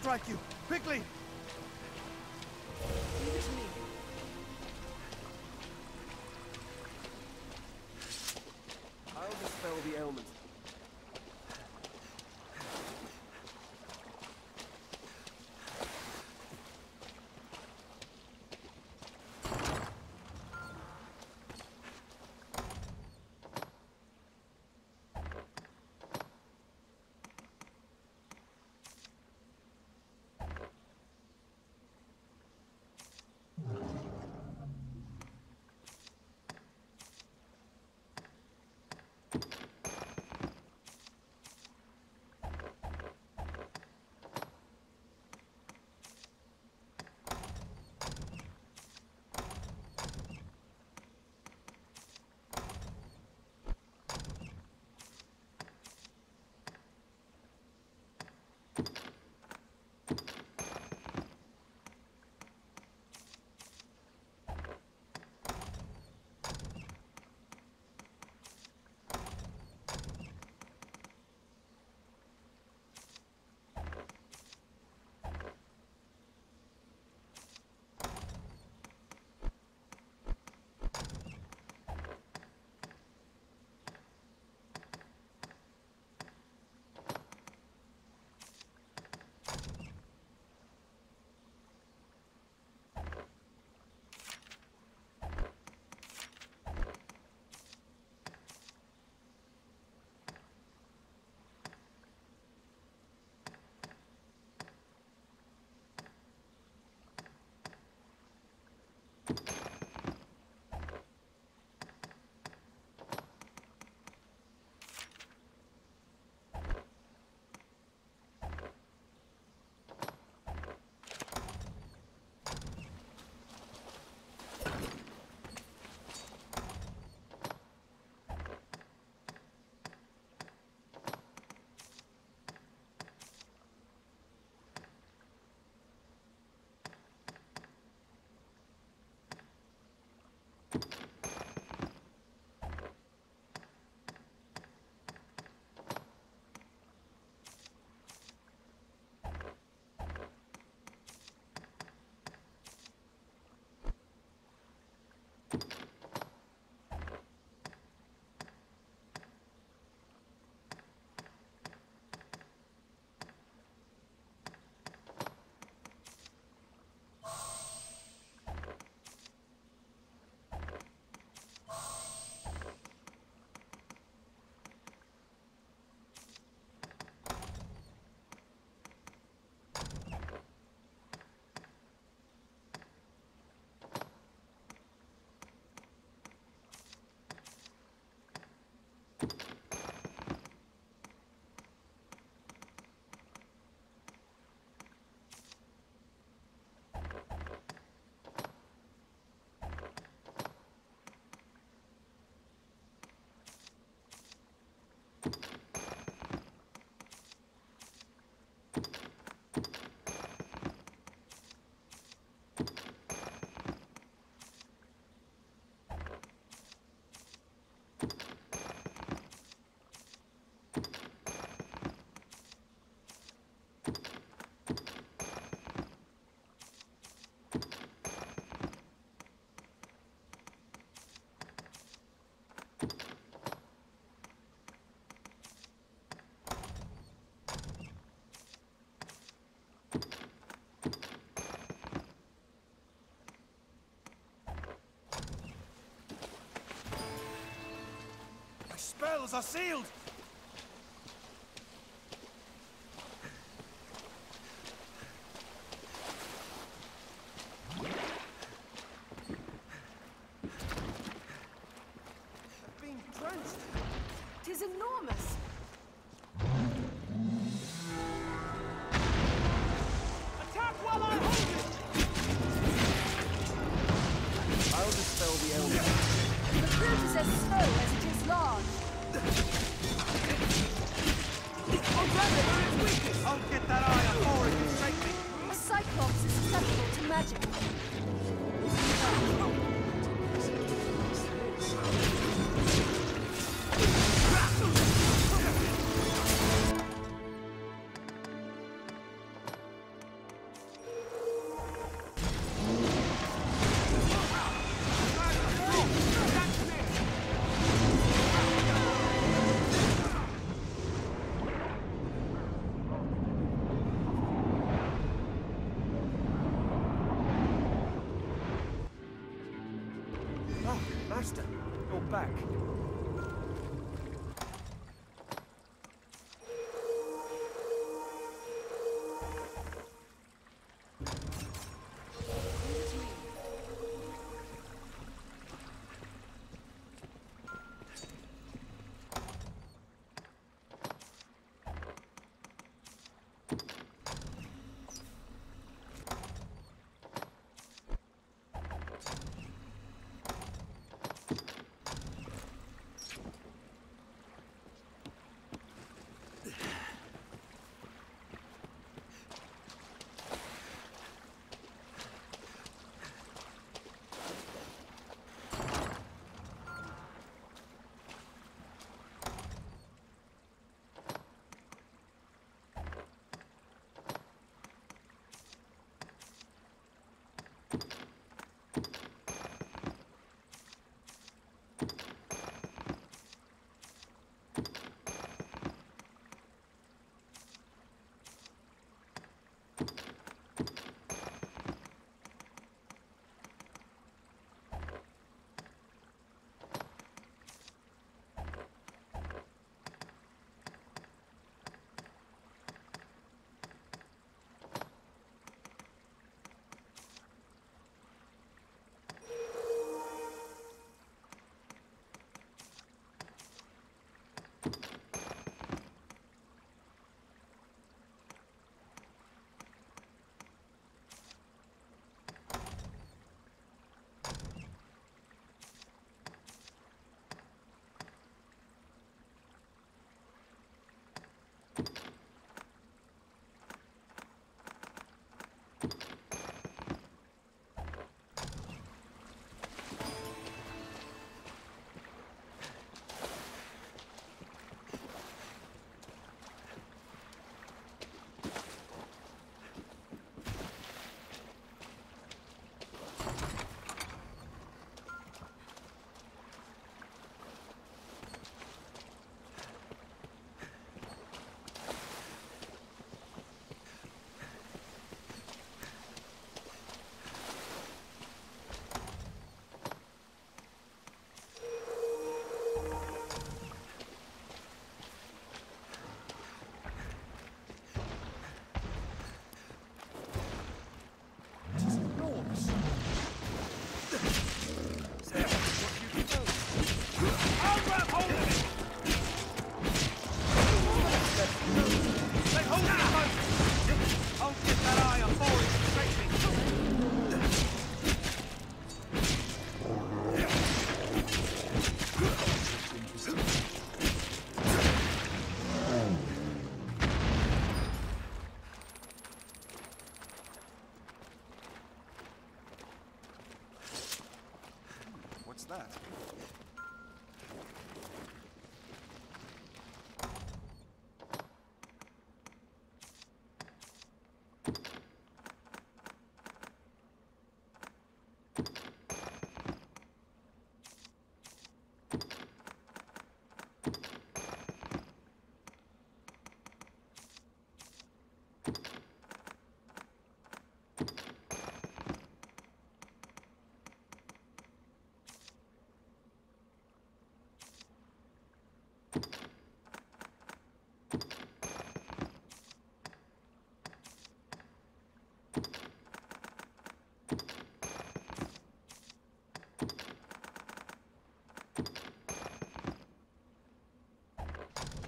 strike you! Quickly! you spells are sealed!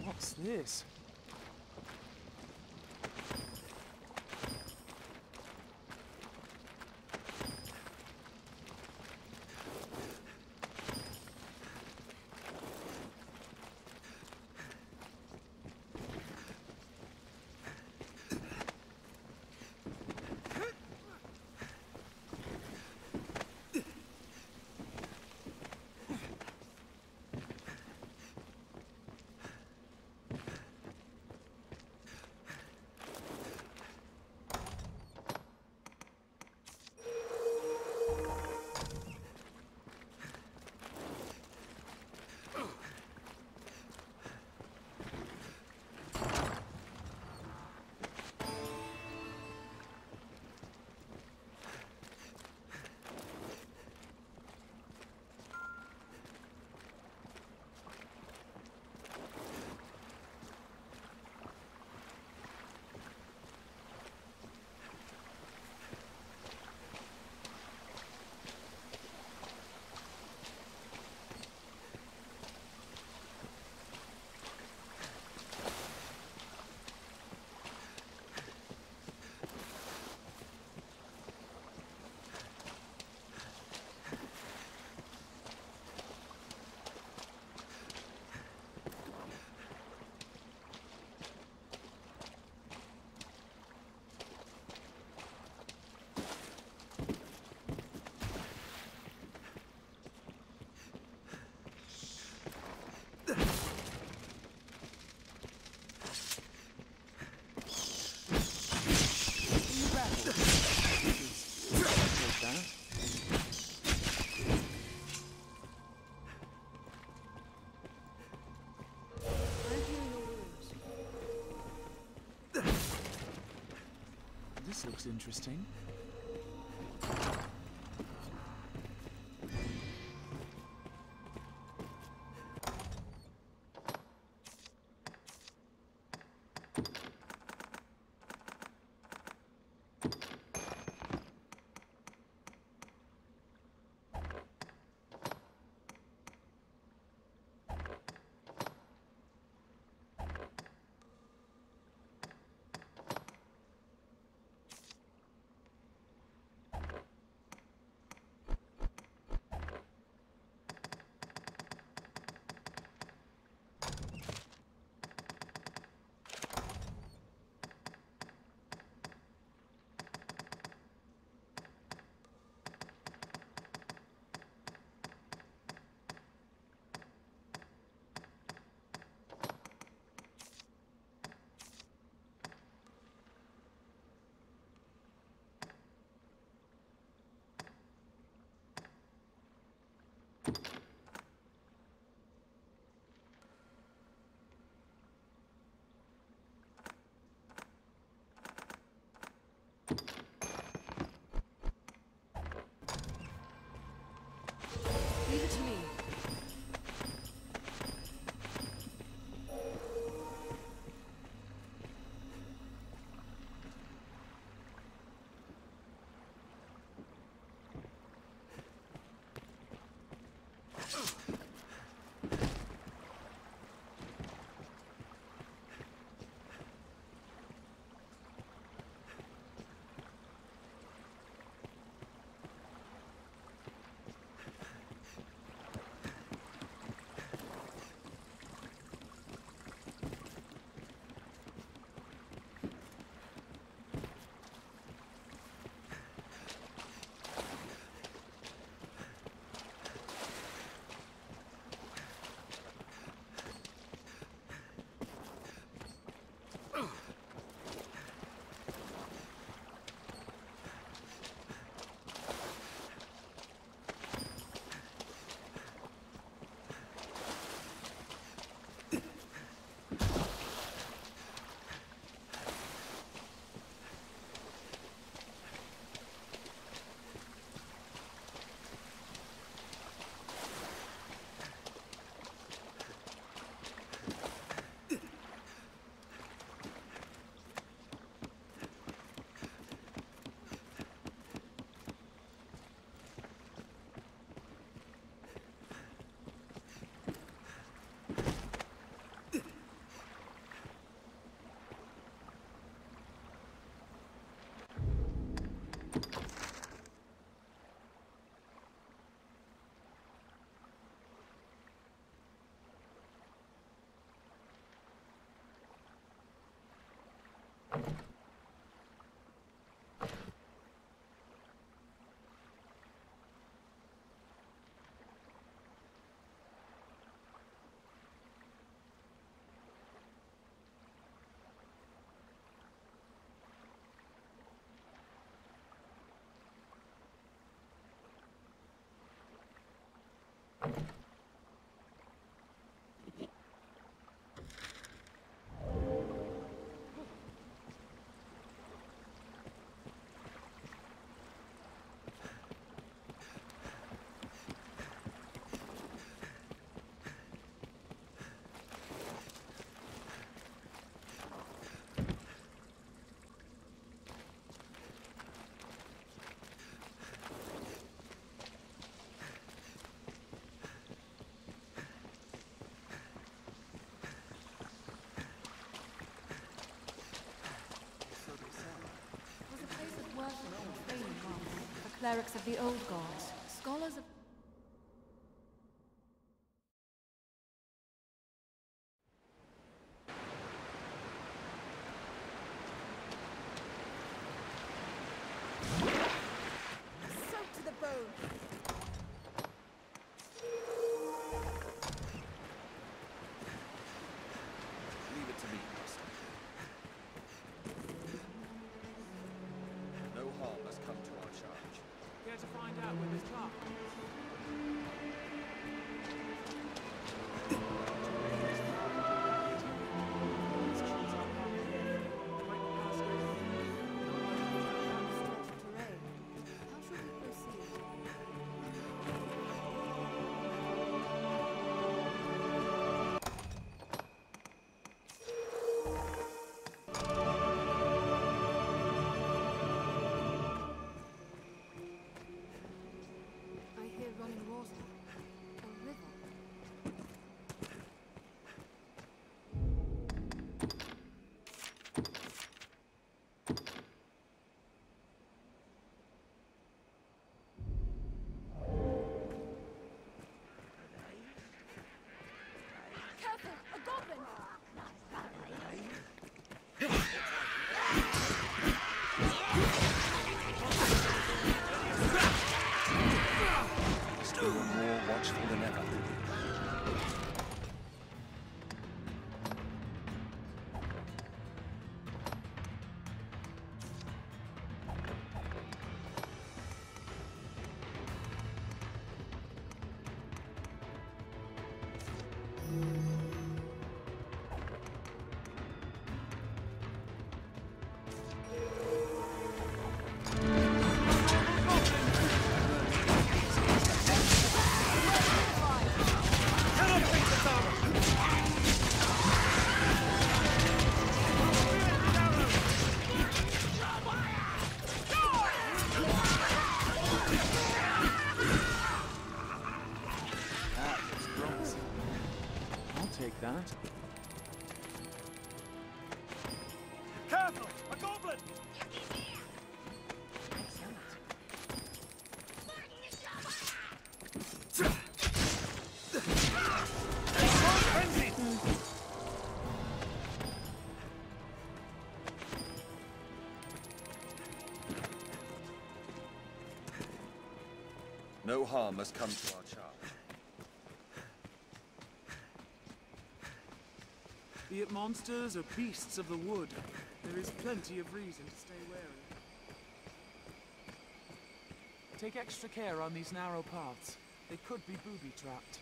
What's this? Looks interesting. To me. Clerics of the old gods, scholars of... watchful than ever. No harm has come to our charge. Be it monsters or beasts of the wood, there is plenty of reason to stay wary. Take extra care on these narrow paths. They could be booby-trapped.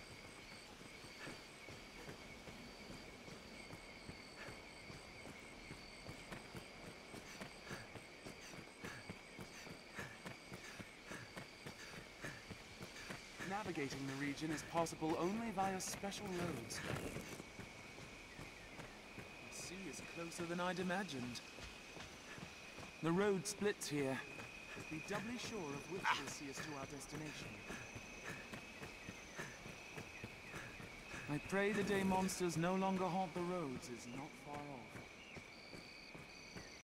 Navigating the region is possible only via special roads. The sea is closer than I'd imagined. The road splits here. Be doubly sure of which will see us to our destination. I pray the day monsters no longer haunt the roads is not.